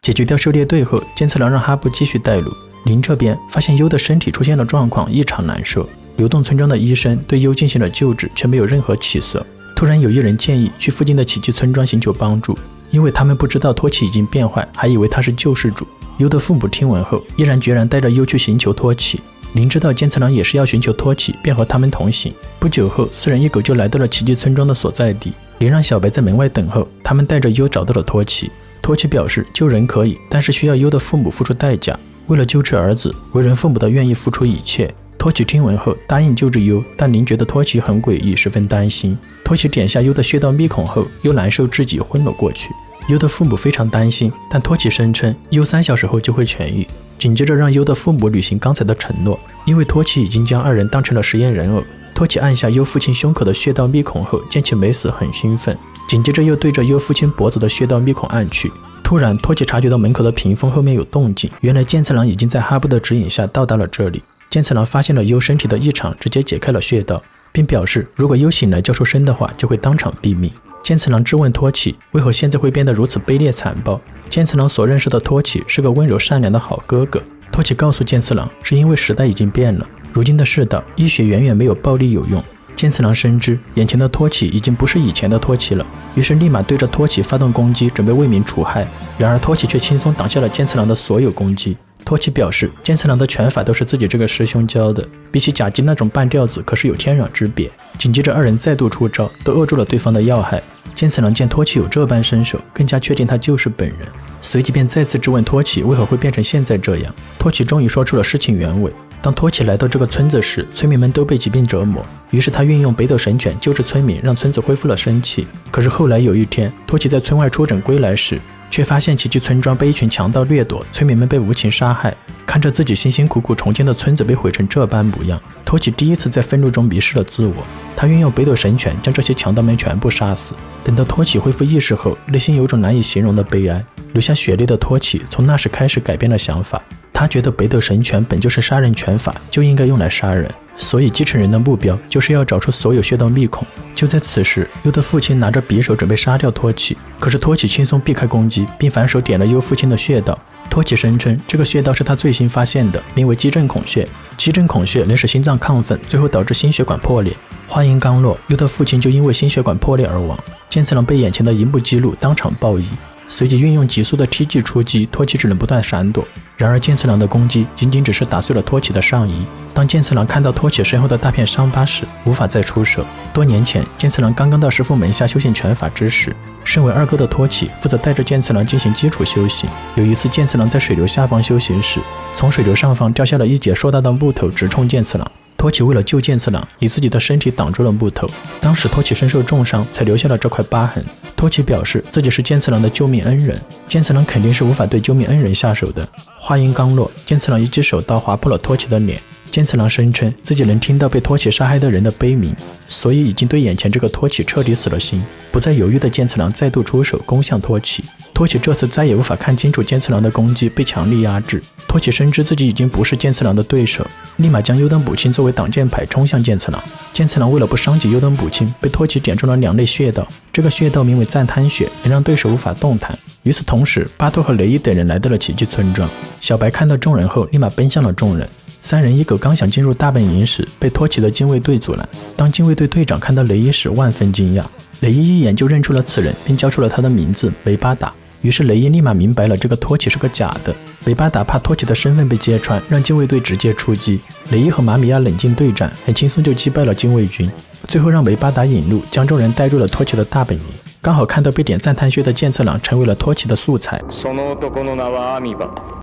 解决掉狩猎队后，剑次郎让哈布继续带路。林这边发现优的身体出现了状况，异常难受。流动村庄的医生对优进行了救治，却没有任何起色。突然有一人建议去附近的奇迹村庄寻求帮助，因为他们不知道托奇已经变坏，还以为他是救世主。优的父母听闻后，毅然决然带着优去寻求托奇。林知道剑次郎也是要寻求托奇，便和他们同行。不久后，四人一狗就来到了奇迹村庄的所在地。林让小白在门外等候，他们带着优找到了托奇。托奇表示救人可以，但是需要优的父母付出代价。为了救治儿子，为人父母的愿意付出一切。托奇听闻后答应救治优，但林觉得托奇很诡异，十分担心。托奇点下优的穴道密孔后，优难受至极，昏了过去。优的父母非常担心，但托奇声称优三小时后就会痊愈。紧接着让优的父母履行刚才的承诺，因为托奇已经将二人当成了实验人偶。托奇按下优父亲胸口的穴道密孔后，见其没死，很兴奋。紧接着又对着优父亲脖子的穴道密孔按去，突然托奇察觉到门口的屏风后面有动静，原来剑次郎已经在哈布的指引下到达了这里。剑次郎发现了优身体的异常，直接解开了穴道，并表示如果优醒来叫出声的话，就会当场毙命。剑次郎质问托起为何现在会变得如此卑劣残暴。剑次郎所认识的托起是个温柔善良的好哥哥。托起告诉剑次郎，是因为时代已经变了，如今的世道，医学远远没有暴力有用。剑次郎深知眼前的托起已经不是以前的托起了，于是立马对着托起发动攻击，准备为民除害。然而托起却轻松挡下了剑次郎的所有攻击。托奇表示，剑次郎的拳法都是自己这个师兄教的，比起甲基那种半吊子，可是有天壤之别。紧接着二人再度出招，都扼住了对方的要害。剑次郎见托奇有这般身手，更加确定他就是本人，随即便再次质问托奇为何会变成现在这样。托奇终于说出了事情原委。当托奇来到这个村子时，村民们都被疾病折磨，于是他运用北斗神拳救治村民，让村子恢复了生气。可是后来有一天，托奇在村外出诊归来时，却发现奇迹村庄被一群强盗掠夺，村民们被无情杀害。看着自己辛辛苦苦重建的村子被毁成这般模样，托起第一次在愤怒中迷失了自我。他运用北斗神拳将这些强盗们全部杀死。等到托起恢复意识后，内心有种难以形容的悲哀。流下血泪的托起从那时开始改变了想法。他觉得北斗神拳本就是杀人拳法，就应该用来杀人，所以继承人的目标就是要找出所有穴道密孔。就在此时，优的父亲拿着匕首准备杀掉托起，可是托起轻松避开攻击，并反手点了优父亲的穴道。托起声称这个穴道是他最新发现的，名为肌震孔穴。肌震孔穴能使心脏亢奋，最后导致心血管破裂。话音刚落，优的父亲就因为心血管破裂而亡。剑次郎被眼前的一幕激怒，当场暴毙。随即运用急速的 T 技出击，托起只能不断闪躲。然而剑次郎的攻击仅仅只是打碎了托起的上衣。当剑次郎看到托起身后的大片伤疤时，无法再出手。多年前，剑次郎刚刚到师傅门下修行拳法之时，身为二哥的托起负责带着剑次郎进行基础修行。有一次，剑次郎在水流下方修行时，从水流上方掉下了一截硕大的木头，直冲剑次郎。托奇为了救健次郎，以自己的身体挡住了木头。当时托奇身受重伤，才留下了这块疤痕。托奇表示自己是健次郎的救命恩人，健次郎肯定是无法对救命恩人下手的。话音刚落，健次郎一只手刀划破了托奇的脸。剑次郎声称自己能听到被托起杀害的人的悲鸣，所以已经对眼前这个托起彻底死了心。不再犹豫的剑次郎再度出手攻向托起，托起这次再也无法看清楚剑次郎的攻击，被强力压制。托起深知自己已经不是剑次郎的对手，立马将优的母亲作为挡箭牌冲向剑次郎。剑次郎为了不伤及优的母亲，被托起点中了两类穴道，这个穴道名为赞滩穴，能让对手无法动弹。与此同时，巴托和雷伊等人来到了奇迹村庄。小白看到众人后，立马奔向了众人。三人一狗刚想进入大本营时，被托奇的禁卫队阻拦。当禁卫队队长看到雷伊时，万分惊讶。雷伊一眼就认出了此人，并叫出了他的名字梅巴达。于是雷伊立马明白了，这个托奇是个假的。梅巴达怕托奇的身份被揭穿，让禁卫队直接出击。雷伊和马米亚冷静对战，很轻松就击败了禁卫军。最后让梅巴达引路，将众人带入了托奇的大本营。刚好看到被点赞叹穴的剑次郎成为了托奇的素材。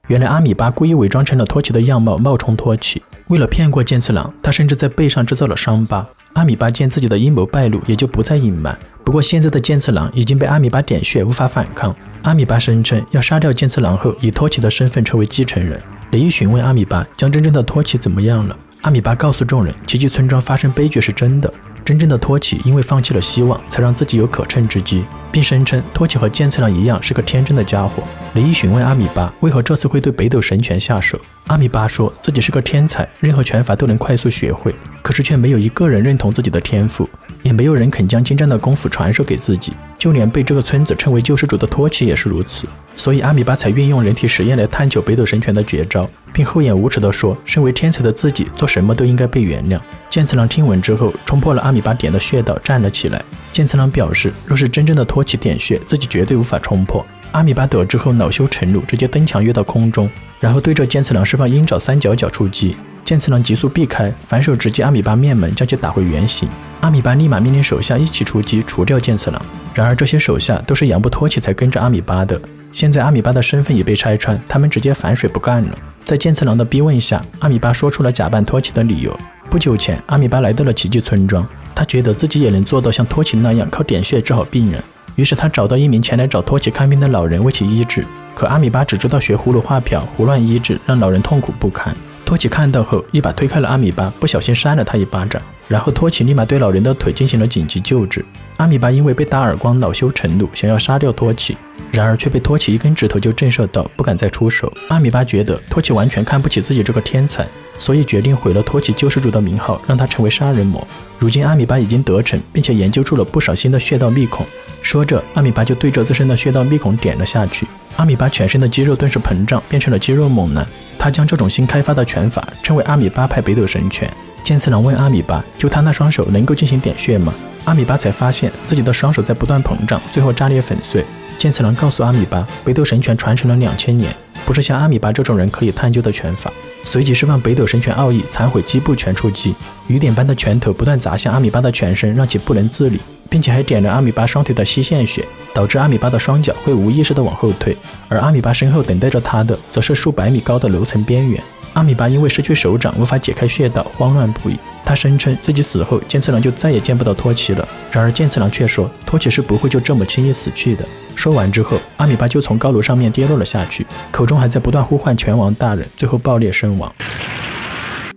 原来阿米巴故意伪装成了托奇的样貌，冒充托奇。为了骗过剑次郎，他甚至在背上制造了伤疤。阿米巴见自己的阴谋败露，也就不再隐瞒。不过现在的剑次郎已经被阿米巴点穴，无法反抗。阿米巴声称要杀掉剑次郎后，以托奇的身份成为继承人。雷伊询问阿米巴，将真正的托奇怎么样了？阿米巴告诉众人，奇迹村庄发生悲剧是真的。真正的托起因为放弃了希望，才让自己有可乘之机，并声称托起和剑次郎一样是个天真的家伙。雷伊询问阿米巴为何这次会对北斗神拳下手，阿米巴说自己是个天才，任何拳法都能快速学会，可是却没有一个人认同自己的天赋，也没有人肯将精湛的功夫传授给自己，就连被这个村子称为救世主的托奇也是如此。所以阿米巴才运用人体实验来探求北斗神拳的绝招。并厚颜无耻地说：“身为天才的自己，做什么都应该被原谅。”剑次郎听闻之后，冲破了阿米巴点的穴道，站了起来。剑次郎表示，若是真正的托起点穴，自己绝对无法冲破。阿米巴得知后，恼羞成怒，直接登墙跃到空中，然后对着剑次郎释放鹰爪三角脚出击。剑次郎急速避开，反手直击阿米巴面门，将其打回原形。阿米巴立马命令手下一起出击，除掉剑次郎。然而这些手下都是杨不托起才跟着阿米巴的。现在阿米巴的身份也被拆穿，他们直接反水不干了。在剑次郎的逼问下，阿米巴说出了假扮托奇的理由。不久前，阿米巴来到了奇迹村庄，他觉得自己也能做到像托奇那样靠点穴治好病人。于是他找到一名前来找托奇看病的老人为其医治。可阿米巴只知道学葫芦画瓢，胡乱医治，让老人痛苦不堪。托奇看到后，一把推开了阿米巴，不小心扇了他一巴掌。然后托奇立马对老人的腿进行了紧急救治。阿米巴因为被打耳光，恼羞成怒，想要杀掉托奇，然而却被托起一根指头就震慑到，不敢再出手。阿米巴觉得托起完全看不起自己这个天才，所以决定毁了托起救世主的名号，让他成为杀人魔。如今阿米巴已经得逞，并且研究出了不少新的穴道密孔。说着，阿米巴就对着自身的穴道密孔点了下去。阿米巴全身的肌肉顿时膨胀，变成了肌肉猛男。他将这种新开发的拳法称为阿米巴派北斗神拳。剑次郎问阿米巴：“就他那双手能够进行点穴吗？”阿米巴才发现自己的双手在不断膨胀，最后炸裂粉碎。剑次郎告诉阿米巴：“北斗神拳传承了两千年，不是像阿米巴这种人可以探究的拳法。”随即释放北斗神拳奥义，残毁基步拳出击，雨点般的拳头不断砸向阿米巴的全身，让其不能自理，并且还点了阿米巴双腿的膝线穴，导致阿米巴的双脚会无意识的往后退。而阿米巴身后等待着他的，则是数百米高的楼层边缘。阿米巴因为失去手掌，无法解开穴道，慌乱不已。他声称自己死后，剑次郎就再也见不到托奇了。然而剑次郎却说，托奇是不会就这么轻易死去的。说完之后，阿米巴就从高楼上面跌落了下去，口中还在不断呼唤拳王大人，最后爆裂身亡。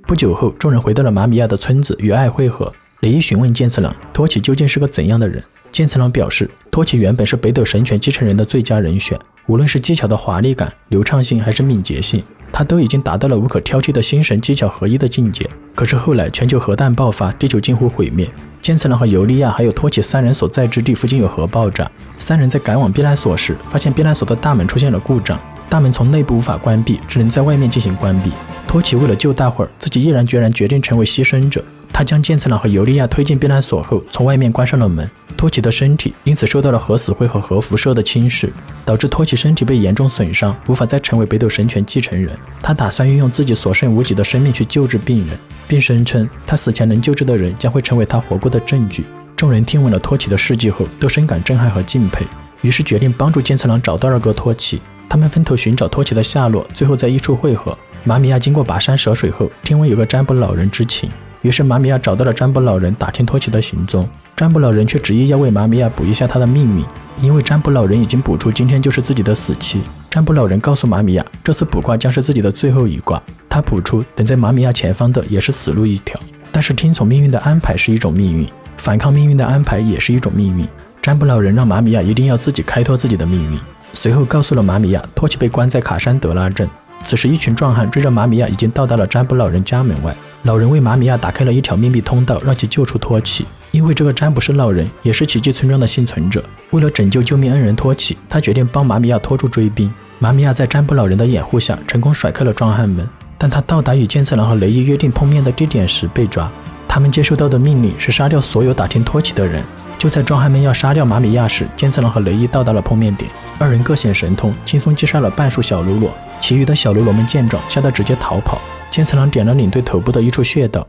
不久后，众人回到了马米亚的村子，与爱会合。雷伊询问剑次郎，托奇究竟是个怎样的人？剑次郎表示，托奇原本是北斗神拳继承人的最佳人选，无论是技巧的华丽感、流畅性，还是敏捷性。他都已经达到了无可挑剔的心神技巧合一的境界。可是后来全球核弹爆发，地球近乎毁灭。剑次郎和尤利亚还有托起三人所在之地附近有核爆炸。三人在赶往避难所时，发现避难所的大门出现了故障，大门从内部无法关闭，只能在外面进行关闭。托起为了救大伙儿，自己毅然决然决定成为牺牲者。他将剑次郎和尤利亚推进避难所后，从外面关上了门。托奇的身体因此受到了核死灰和核辐射的侵蚀，导致托奇身体被严重损伤，无法再成为北斗神拳继承人。他打算运用自己所剩无几的生命去救治病人，并声称他死前能救治的人将会成为他活过的证据。众人听闻了托奇的事迹后，都深感震撼和敬佩，于是决定帮助剑次郎找到二哥托奇。他们分头寻找托奇的下落，最后在一处汇合。马米亚经过跋山涉水后，听闻有个占卜老人知情。于是马米亚找到了占卜老人，打听托奇的行踪。占卜老人却执意要为马米亚补一下他的命运，因为占卜老人已经卜出今天就是自己的死期。占卜老人告诉马米亚，这次卜卦将是自己的最后一卦。他卜出等在马米亚前方的也是死路一条。但是听从命运的安排是一种命运，反抗命运的安排也是一种命运。占卜老人让马米亚一定要自己开拓自己的命运。随后告诉了马米亚，托奇被关在卡山德拉镇。此时，一群壮汉追着马米亚，已经到达了占卜老人家门外。老人为马米亚打开了一条秘密通道，让其救出托奇。因为这个占卜师老人也是奇迹村庄的幸存者，为了拯救救命恩人托奇，他决定帮马米亚拖住追兵。马米亚在占卜老人的掩护下，成功甩开了壮汉们。但他到达与剑次郎和雷伊约定碰面的地点时被抓。他们接收到的命令是杀掉所有打听托奇的人。就在壮汉们要杀掉马米亚时，剑次郎和雷伊到达了碰面点。二人各显神通，轻松击杀了半数小喽啰。其余的小喽啰们见状，吓得直接逃跑。剑次郎点了领队头部的一处穴道。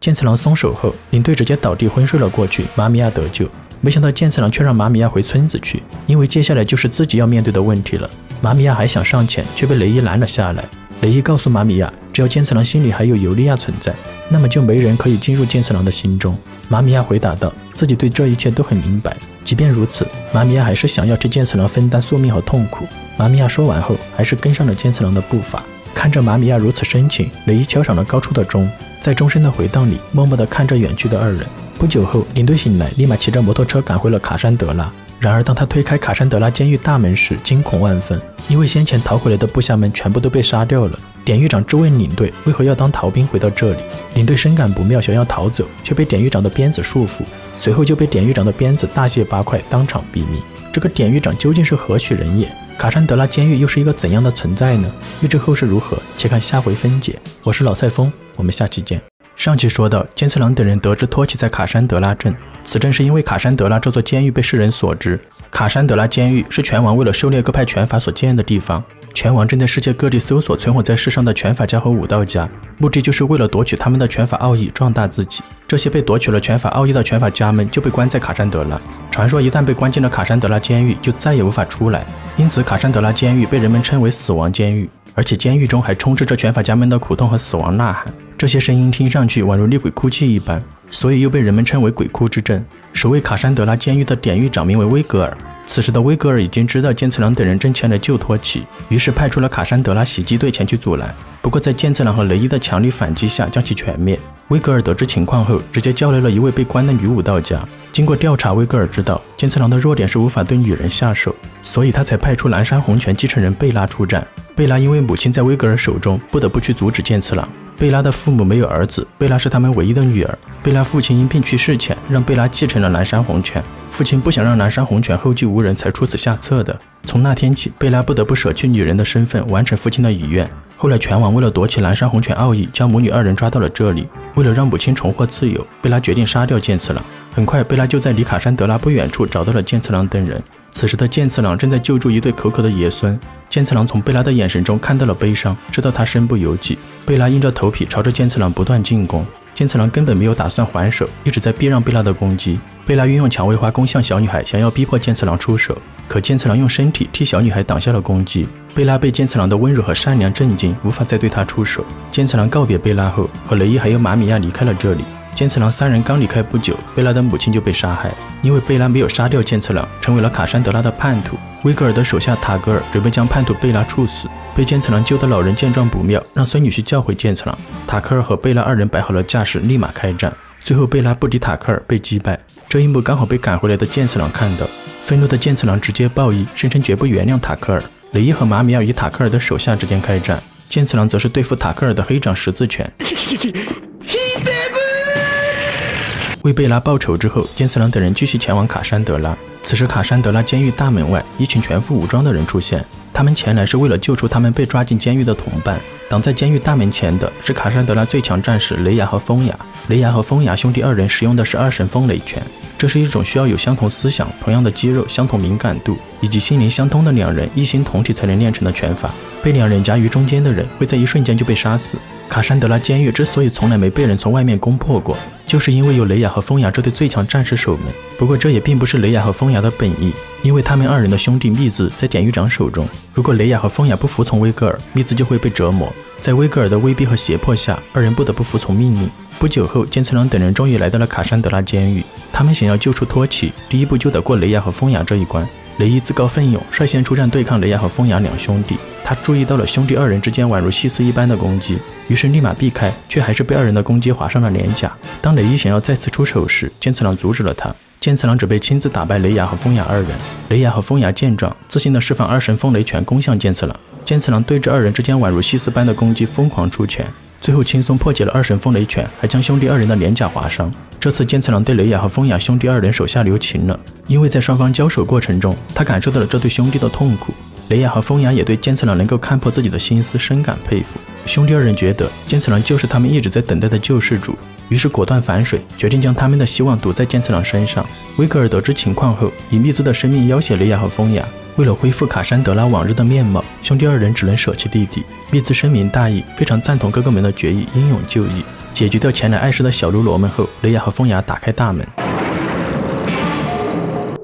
剑次郎松手后，领队直接倒地昏睡了过去，马米亚得救。没想到剑次郎却让马米亚回村子去，因为接下来就是自己要面对的问题了。马米亚还想上前，却被雷伊拦了下来。雷伊告诉马米亚，只要剑次郎心里还有尤利亚存在，那么就没人可以进入剑次郎的心中。马米亚回答道，自己对这一切都很明白。即便如此，马米亚还是想要替剑次郎分担宿命和痛苦。马米亚说完后，还是跟上了剑次郎的步伐。看着马米亚如此深情，雷伊敲响了高处的钟，在钟声的回荡里，默默地看着远去的二人。不久后，领队醒来，立马骑着摩托车赶回了卡山德拉。然而，当他推开卡山德拉监狱大门时，惊恐万分，因为先前逃回来的部下们全部都被杀掉了。典狱长质问领队为何要当逃兵回到这里，领队深感不妙，想要逃走，却被典狱长的鞭子束缚，随后就被典狱长的鞭子大卸八块，当场毙命。这个典狱长究竟是何许人也？卡山德拉监狱又是一个怎样的存在呢？欲知后事如何，且看下回分解。我是老赛风，我们下期见。上期说到，剑次郎等人得知托奇在卡山德拉镇，此镇是因为卡山德拉这座监狱被世人所知。卡山德拉监狱是拳王为了狩猎各派拳法所建的地方。拳王正在世界各地搜索存活在世上的拳法家和武道家，目的就是为了夺取他们的拳法奥义，壮大自己。这些被夺取了拳法奥义的拳法家们就被关在卡山德拉。传说一旦被关进了卡山德拉监狱，就再也无法出来，因此卡山德拉监狱被人们称为死亡监狱。而且监狱中还充斥着拳法家们的苦痛和死亡呐喊。这些声音听上去宛如厉鬼哭泣一般，所以又被人们称为“鬼哭之阵”。守卫卡山德拉监狱的典狱长名为威格尔。此时的威格尔已经知道剑次郎等人正前来救托起，于是派出了卡山德拉袭击队前去阻拦。不过在剑次郎和雷伊的强力反击下，将其全灭。威格尔得知情况后，直接叫来了一位被关的女武道家。经过调查，威格尔知道剑次郎的弱点是无法对女人下手，所以他才派出蓝山红拳继承人贝拉出战。贝拉因为母亲在威格尔手中，不得不去阻止剑次郎。贝拉的父母没有儿子，贝拉是他们唯一的女儿。贝拉父亲因病去世前，让贝拉继承了蓝山红拳。父亲不想让蓝山红拳后继无人，才出此下策的。从那天起，贝拉不得不舍去女人的身份，完成父亲的遗愿。后来，拳王为了夺取蓝山红拳奥义，将母女二人抓到了这里。为了让母亲重获自由，贝拉决定杀掉健次郎。很快，贝拉就在离卡山德拉不远处找到了健次郎等人。此时的健次郎正在救助一对口渴的爷孙。健次郎从贝拉的眼神中看到了悲伤，知道他身不由己。贝拉硬着头皮朝着健次郎不断进攻，剑次郎根本没有打算还手，一直在避让贝拉的攻击。贝拉运用蔷薇花攻向小女孩，想要逼迫剑次郎出手，可剑次郎用身体替小女孩挡下了攻击。贝拉被剑次郎的温柔和善良震惊，无法再对他出手。剑次郎告别贝拉后，和雷伊还有马米亚离开了这里。剑次郎三人刚离开不久，贝拉的母亲就被杀害。因为贝拉没有杀掉剑次郎，成为了卡山德拉的叛徒。威格尔的手下塔格尔准备将叛徒贝拉处死。被剑次郎救的老人见状不妙，让孙女婿叫回剑次郎。塔克尔和贝拉二人摆好了架势，立马开战。最后贝拉不敌塔克尔，被击败。这一幕刚好被赶回来的剑次郎看到，愤怒的剑次郎直接暴衣，声称绝不原谅塔克尔。雷伊和马米尔与塔克尔的手下之间开战，剑次郎则是对付塔克尔的黑掌十字拳。为贝拉报仇之后，剑次郎等人继续前往卡山德拉。此时，卡山德拉监狱大门外，一群全副武装的人出现。他们前来是为了救出他们被抓进监狱的同伴。挡在监狱大门前的是卡山德拉最强战士雷雅和风雅。雷雅和风雅兄弟二人使用的是二神风雷拳，这是一种需要有相同思想、同样的肌肉、相同敏感度以及心灵相通的两人一心同体才能练成的拳法。被两人夹于中间的人会在一瞬间就被杀死。卡山德拉监狱之所以从来没被人从外面攻破过，就是因为有雷雅和风雅这对最强战士守门。不过这也并不是雷雅和风雅的本意，因为他们二人的兄弟密子在典狱长手中。如果雷雅和风雅不服从威格尔，密子就会被折磨。在威格尔的威逼和胁迫下，二人不得不服从命令。不久后，剑次郎等人终于来到了卡山德拉监狱。他们想要救出托奇，第一步就得过雷雅和风雅这一关。雷伊自告奋勇，率先出战对抗雷雅和风雅两兄弟。他注意到了兄弟二人之间宛如细丝一般的攻击，于是立马避开，却还是被二人的攻击划伤了脸颊。当雷伊想要再次出手时，剑次郎阻止了他。剑次郎准备亲自打败雷雅和风雅二人。雷雅和风雅见状，自信地释放二神风雷拳攻向剑次郎。剑次郎对着二人之间宛如细丝般的攻击疯狂出拳，最后轻松破解了二神风雷拳，还将兄弟二人的脸颊划伤。这次剑次郎对雷雅和风雅兄弟二人手下留情了，因为在双方交手过程中，他感受到了这对兄弟的痛苦。雷雅和风雅也对剑次郎能够看破自己的心思深感佩服。兄弟二人觉得剑次郎就是他们一直在等待的救世主，于是果断反水，决定将他们的希望赌在剑次郎身上。威格尔得知情况后，以密兹的生命要挟雷雅和风雅。为了恢复卡山德拉往日的面貌，兄弟二人只能舍弃弟弟。密兹深明大义，非常赞同哥哥们的决议，英勇就义。解决掉前来碍事的小喽啰们后，雷亚和风雅打开大门。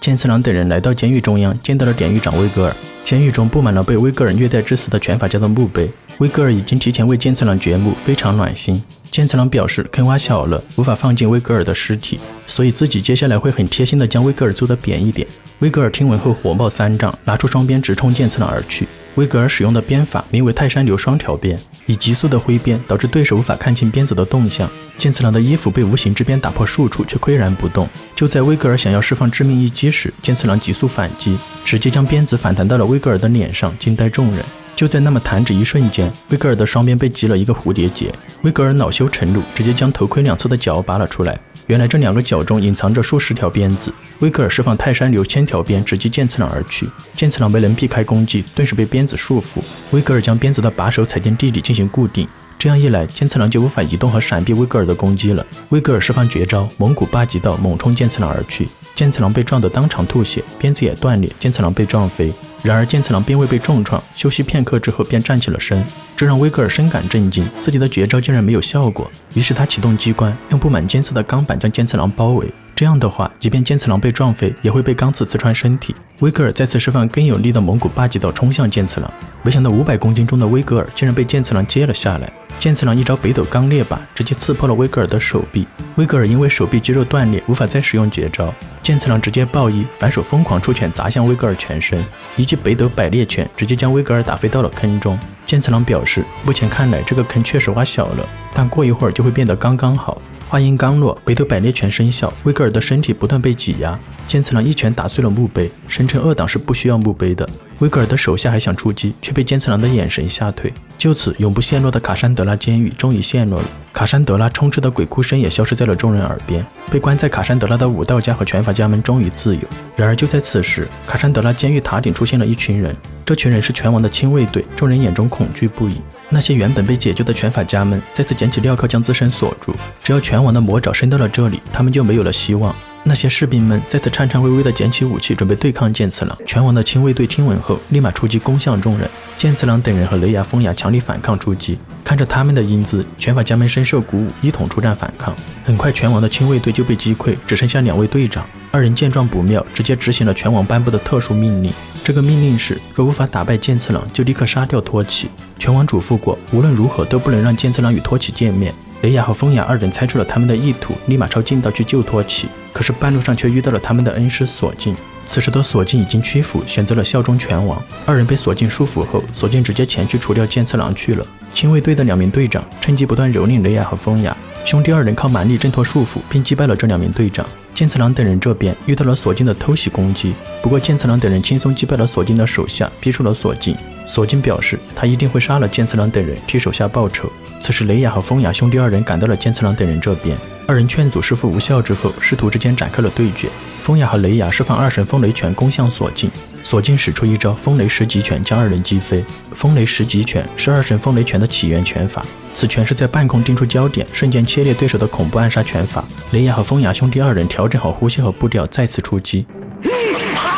剑次郎等人来到监狱中央，见到了典狱长威格尔。监狱中布满了被威格尔虐待致死的拳法家的墓碑。威格尔已经提前为剑次郎掘墓，非常暖心。剑次郎表示坑挖小了，无法放进威格尔的尸体，所以自己接下来会很贴心的将威格尔揍得扁一点。威格尔听闻后火冒三丈，拿出双鞭直冲剑次郎而去。威格尔使用的鞭法名为泰山流双条鞭，以急速的挥鞭导致对手无法看清鞭子的动向。剑次郎的衣服被无形之鞭打破数处，却岿然不动。就在威格尔想要释放致命一击时，剑次郎急速反击，直接将鞭子反弹到了威格尔的脸上，惊呆众人。就在那么弹指一瞬间，威格尔的双边被击了一个蝴蝶结。威格尔恼羞成怒，直接将头盔两侧的角拔了出来。原来这两个角中隐藏着数十条鞭子。威格尔释放泰山流千条鞭，直击剑次郎而去。剑次郎没能避开攻击，顿时被鞭子束缚。威格尔将鞭子的把手踩进地里进行固定。这样一来，剑次郎就无法移动和闪避威格尔的攻击了。威格尔释放绝招蒙古八极道，猛冲剑次郎而去。剑次郎被撞得当场吐血，鞭子也断裂，剑次郎被撞飞。然而剑次郎并未被重创，休息片刻之后便站起了身，这让威格尔深感震惊，自己的绝招竟然没有效果。于是他启动机关，用布满尖刺的钢板将剑次郎包围。这样的话，即便剑次郎被撞飞，也会被钢刺刺穿身体。威格尔再次释放更有力的蒙古八极道，冲向剑次郎。没想到五百公斤重的威格尔竟然被剑次郎接了下来。剑次郎一招北斗钢裂把，直接刺破了威格尔的手臂。威格尔因为手臂肌肉断裂，无法再使用绝招。剑次郎直接爆衣，反手疯狂出拳砸向威格尔全身，一记北斗百裂拳直接将威格尔打飞到了坑中。剑次郎表示，目前看来这个坑确实挖小了，但过一会儿就会变得刚刚好。话音刚落，北斗百裂拳生效，威格尔的身体不断被挤压。尖次郎一拳打碎了墓碑，声称二党是不需要墓碑的。威格尔的手下还想出击，却被尖次郎的眼神吓退。就此，永不陷落的卡山德拉监狱终于陷落了。卡山德拉充斥的鬼哭声也消失在了众人耳边。被关在卡山德拉的武道家和拳法家们终于自由。然而就在此时，卡山德拉监狱塔顶出现了一群人，这群人是拳王的亲卫队，众人眼中恐惧不已。那些原本被解救的拳法家们再次捡起镣铐将自身锁住，只要拳王的魔爪伸到了这里，他们就没有了希望。那些士兵们再次颤颤巍巍地捡起武器，准备对抗剑次郎。拳王的亲卫队听闻后，立马出击攻向众人。剑次郎等人和雷牙、风雅强力反抗出击。看着他们的英姿，拳法家们深受鼓舞，一同出战反抗。很快，拳王的亲卫队就被击溃，只剩下两位队长。二人见状不妙，直接执行了拳王颁布的特殊命令。这个命令是：若无法打败剑次郎，就立刻杀掉托起。拳王嘱咐过，无论如何都不能让剑次郎与托起见面。雷雅和风雅二人猜出了他们的意图，立马抄近道去救托起。可是半路上却遇到了他们的恩师索静。此时的索静已经屈服，选择了效忠拳王。二人被索静束缚后，索静直接前去除掉剑次郎去了。亲卫队的两名队长趁机不断蹂躏雷雅和风雅。兄弟二人靠蛮力挣脱束缚，并击败了这两名队长。剑次郎等人这边遇到了索静的偷袭攻击，不过剑次郎等人轻松击败了索静的手下，逼出了索静。索静表示，他一定会杀了剑次郎等人，替手下报仇。此时，雷雅和风雅兄弟二人赶到了剑次郎等人这边。二人劝阻师傅无效之后，师徒之间展开了对决。风雅和雷雅释放二神风雷拳攻向索静，索静使出一招风雷十级拳将二人击飞。风雷十级拳是二神风雷拳的起源拳法，此拳是在半空定出焦点，瞬间切裂对手的恐怖暗杀拳法。雷雅和风雅兄弟二人调整好呼吸和步调，再次出击。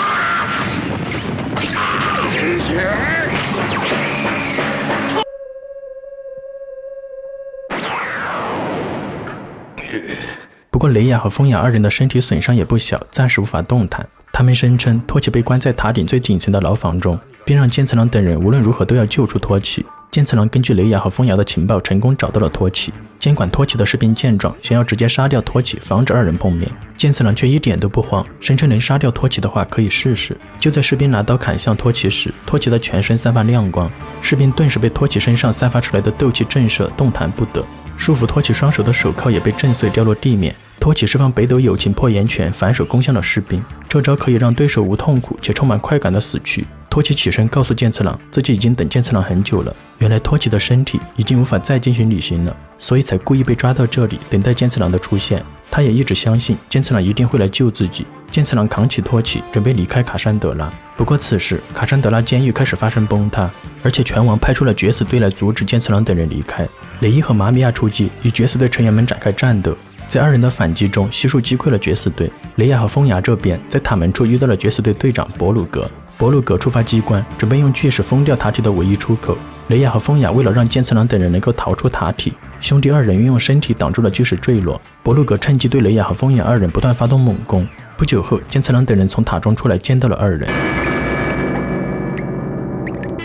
不过雷雅和风雅二人的身体损伤也不小，暂时无法动弹。他们声称托起被关在塔顶最顶层的牢房中，并让剑次郎等人无论如何都要救出托起。剑次郎根据雷雅和风雅的情报，成功找到了托起。监管托起的士兵见状，想要直接杀掉托起，防止二人碰面。剑次郎却一点都不慌，声称能杀掉托起的话可以试试。就在士兵拿刀砍向托起时，托起的全身散发亮光，士兵顿时被托起身上散发出来的斗气震慑，动弹不得。束缚托起双手的手铐也被震碎，掉落地面。托起释放北斗友情破岩拳，反手攻向了士兵。这招可以让对手无痛苦且充满快感的死去。托起起身告诉剑次郎，自己已经等剑次郎很久了。原来托起的身体已经无法再进行旅行了，所以才故意被抓到这里，等待剑次郎的出现。他也一直相信剑次郎一定会来救自己。剑次郎扛起托起，准备离开卡山德拉。不过此时卡山德拉监狱开始发生崩塌，而且拳王派出了绝死队来阻止剑次郎等人离开。雷伊和玛米亚出击，与绝死队成员们展开战斗。在二人的反击中，悉数击溃了绝死队。雷亚和风牙这边在塔门处遇到了绝死队队长博鲁格。博鲁格触发机关，准备用巨石封掉塔体的唯一出口。雷亚和风雅为了让剑次郎等人能够逃出塔体，兄弟二人运用身体挡住了巨石坠落。博鲁格趁机对雷亚和风雅二人不断发动猛攻。不久后，剑次郎等人从塔中出来，见到了二人。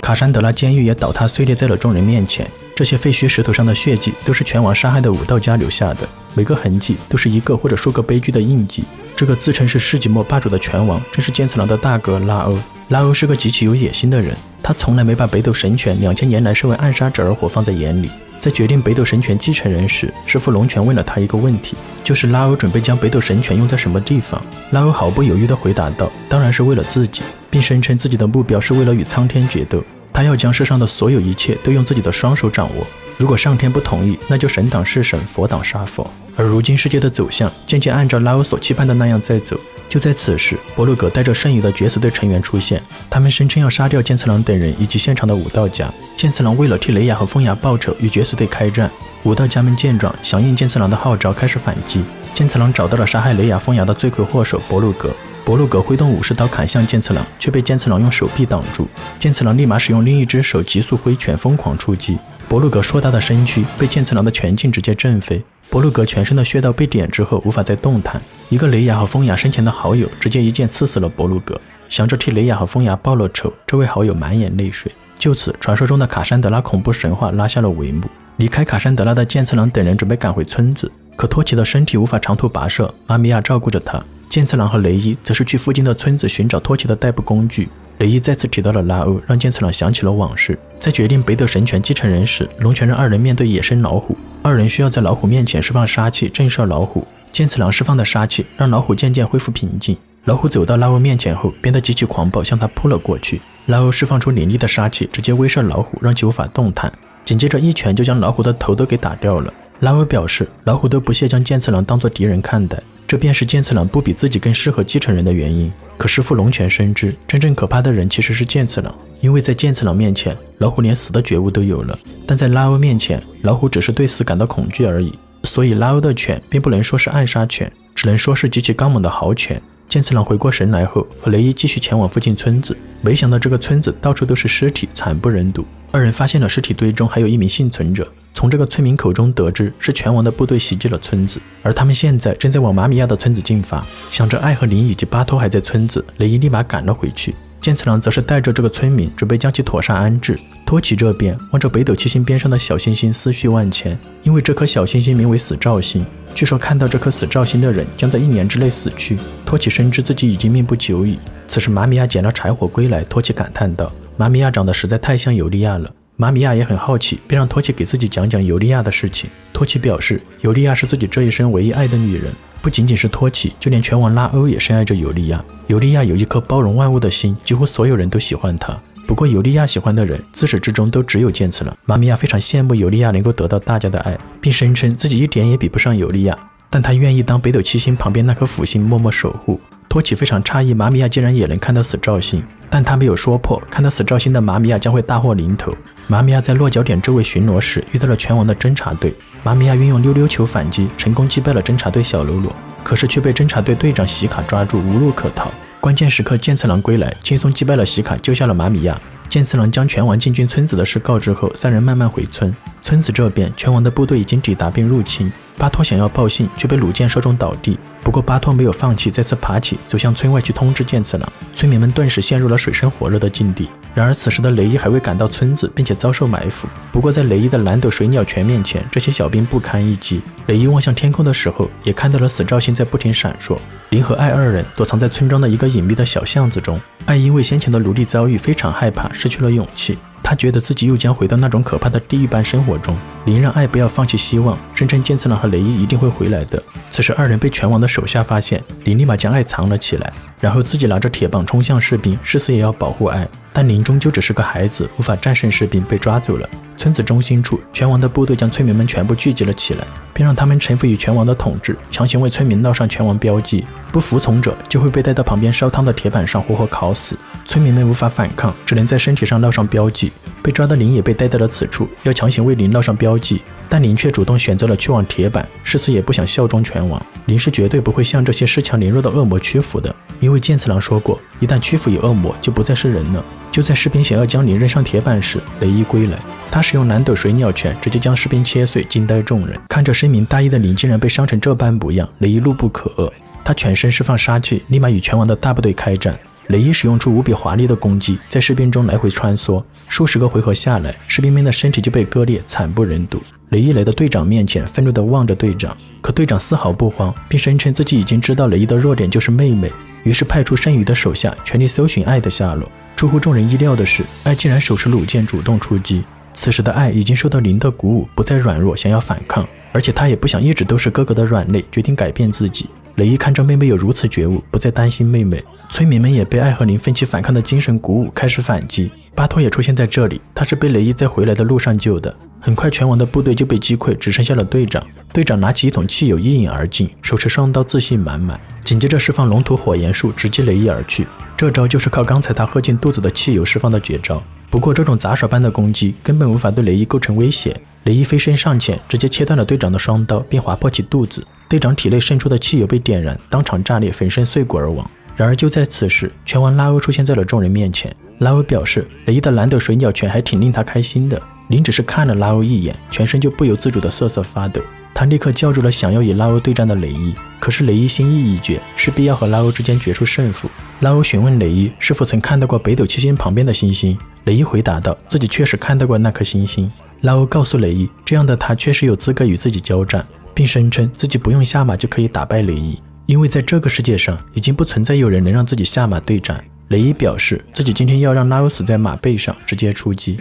卡山德拉监狱也倒塌碎裂在了众人面前。这些废墟石头上的血迹，都是拳王杀害的武道家留下的，每个痕迹都是一个或者数个悲剧的印记。这个自称是世纪末霸主的拳王，正是剑次郎的大哥拉欧。拉欧是个极其有野心的人，他从来没把北斗神拳两千年来身为暗杀者而活放在眼里。在决定北斗神拳继承人时，师傅龙泉问了他一个问题，就是拉欧准备将北斗神拳用在什么地方。拉欧毫不犹豫地回答道：“当然是为了自己，并声称自己的目标是为了与苍天决斗。”他要将世上的所有一切都用自己的双手掌握。如果上天不同意，那就神挡是神，佛挡杀佛。而如今世界的走向渐渐按照拉欧所期盼的那样在走。就在此时，伯鲁格带着剩余的决死队成员出现，他们声称要杀掉剑次郎等人以及现场的武道家。剑次郎为了替雷雅和风雅报仇，与决死队开战。武道家们见状，响应剑次郎的号召，开始反击。剑次郎找到了杀害雷雅、风雅的罪魁祸首伯鲁格。伯鲁格挥动武士刀砍向剑次郎，却被剑次郎用手臂挡住。剑次郎立马使用另一只手急速挥拳，疯狂出击。伯鲁格硕大的身躯被剑次郎的拳劲直接震飞。伯鲁格全身的穴道被点之后无法再动弹。一个雷雅和风雅生前的好友直接一剑刺死了伯鲁格。想着替雷雅和风雅报了仇，这位好友满眼泪水。就此，传说中的卡山德拉恐怖神话拉下了帷幕。离开卡山德拉的剑次郎等人准备赶回村子，可托奇的身体无法长途跋涉，阿米亚照顾着他。剑次郎和雷伊则是去附近的村子寻找托奇的代步工具。雷伊再次提到了拉欧，让剑次郎想起了往事。在决定北斗神拳继承人时，龙泉让二人面对野生老虎，二人需要在老虎面前释放杀气震慑老虎。剑次郎释放的杀气让老虎渐渐恢复平静。老虎走到拉欧面前后，变得极其狂暴，向他扑了过去。拉欧释放出凌厉的杀气，直接威慑老虎，让其无法动弹。紧接着一拳就将老虎的头都给打掉了。拉欧表示，老虎都不屑将剑次郎当作敌人看待。这便是剑次郎不比自己更适合继承人的原因。可师傅龙泉深知，真正可怕的人其实是剑次郎，因为在剑次郎面前，老虎连死的觉悟都有了；但在拉欧面前，老虎只是对死感到恐惧而已。所以拉欧的犬并不能说是暗杀犬，只能说是极其刚猛的豪犬。健次郎回过神来后，和雷伊继续前往附近村子，没想到这个村子到处都是尸体，惨不忍睹。二人发现了尸体堆中还有一名幸存者。从这个村民口中得知，是拳王的部队袭击了村子，而他们现在正在往马米亚的村子进发。想着艾和林以及巴托还在村子，雷伊立马赶了回去。剑次郎则是带着这个村民，准备将其妥善安置。托奇这边望着北斗七星边上的小星星，思绪万千，因为这颗小星星名为死兆星。据说看到这颗死兆星的人将在一年之内死去。托奇深知自己已经命不久矣。此时马米亚捡了柴火归来，托奇感叹道：“马米亚长得实在太像尤利亚了。”马米亚也很好奇，便让托奇给自己讲讲尤利亚的事情。托奇表示，尤利亚是自己这一生唯一爱的女人，不仅仅是托起，就连拳王拉欧也深爱着尤利亚。尤利亚有一颗包容万物的心，几乎所有人都喜欢她。不过，尤利亚喜欢的人自始至终都只有剑次郎。马米亚非常羡慕尤利亚能够得到大家的爱，并声称自己一点也比不上尤利亚，但他愿意当北斗七星旁边那颗辅星默默守护。托起非常诧异，马米亚竟然也能看到死兆星。但他没有说破，看到死兆星的马米亚将会大祸临头。马米亚在落脚点周围巡逻时，遇到了拳王的侦察队。马米亚运用溜溜球反击，成功击败了侦察队小喽啰，可是却被侦察队队长席卡抓住，无路可逃。关键时刻，剑次郎归来，轻松击败了席卡，救下了马米亚。剑次郎将拳王进军村子的事告知后，三人慢慢回村。村子这边，拳王的部队已经抵达并入侵。巴托想要报信，却被弩箭射中倒地。不过巴托没有放弃，再次爬起，走向村外去通知剑次郎。村民们顿时陷入了水深火热的境地。然而此时的雷伊还未赶到村子，并且遭受埋伏。不过在雷伊的蓝斗水鸟拳面前，这些小兵不堪一击。雷伊望向天空的时候，也看到了死兆星在不停闪烁。林和爱二人躲藏在村庄的一个隐秘的小巷子中。爱因为先前的奴隶遭遇非常害怕，失去了勇气。他觉得自己又将回到那种可怕的地狱般生活中。林让爱不要放弃希望，声称剑次郎和雷伊一定会回来的。此时二人被拳王的手下发现，林立马将爱藏了起来，然后自己拿着铁棒冲向士兵，誓死也要保护爱。但林终究只是个孩子，无法战胜士兵，被抓走了。村子中心处，拳王的部队将村民们全部聚集了起来，并让他们臣服于拳王的统治，强行为村民烙上拳王标记。不服从者就会被带到旁边烧汤的铁板上活活烤死。村民们无法反抗，只能在身体上烙上标记。被抓的林也被带到了此处，要强行为林烙上标记，但林却主动选择了去往铁板，誓死也不想效忠拳王。林是绝对不会向这些恃强凌弱的恶魔屈服的，因为剑次郎说过，一旦屈服于恶魔，就不再是人了。就在士兵想要将林扔上铁板时，雷伊归来，他使用南斗水鸟拳直接将士兵切碎，惊呆众人。看着深明大义的林竟然被伤成这般模样，雷伊怒不可遏。他全身释放杀气，立马与拳王的大部队开战。雷伊使用出无比华丽的攻击，在士兵中来回穿梭，数十个回合下来，士兵们的身体就被割裂，惨不忍睹。雷伊来到队长面前，愤怒地望着队长，可队长丝毫不慌，并声称自己已经知道雷伊的弱点就是妹妹，于是派出剩余的手下全力搜寻爱的下落。出乎众人意料的是，爱竟然手持弩箭主动出击。此时的爱已经受到林的鼓舞，不再软弱，想要反抗，而且他也不想一直都是哥哥的软肋，决定改变自己。雷伊看着妹妹有如此觉悟，不再担心妹妹。村民们也被爱和林奋起反抗的精神鼓舞，开始反击。巴托也出现在这里，他是被雷伊在回来的路上救的。很快，拳王的部队就被击溃，只剩下了队长。队长拿起一桶汽油一饮而尽，手持双刀，自信满满。紧接着释放龙吐火焰术，直击雷伊而去。这招就是靠刚才他喝进肚子的汽油释放的绝招。不过，这种杂耍般的攻击根本无法对雷伊构成威胁。雷伊飞身上前，直接切断了队长的双刀，并划破其肚子。队长体内渗出的汽油被点燃，当场炸裂，粉身碎骨而亡。然而就在此时，拳王拉欧出现在了众人面前。拉欧表示，雷伊的蓝斗水鸟拳还挺令他开心的。林只是看了拉欧一眼，全身就不由自主的瑟瑟发抖。他立刻叫住了想要与拉欧对战的雷伊，可是雷伊心意已决，势必要和拉欧之间决出胜负。拉欧询问雷伊是否曾看到过北斗七星旁边的星星，雷伊回答道自己确实看到过那颗星星。拉欧告诉雷伊，这样的他确实有资格与自己交战。并声称自己不用下马就可以打败雷伊，因为在这个世界上已经不存在有人能让自己下马对战。雷伊表示自己今天要让拉欧死在马背上，直接出击。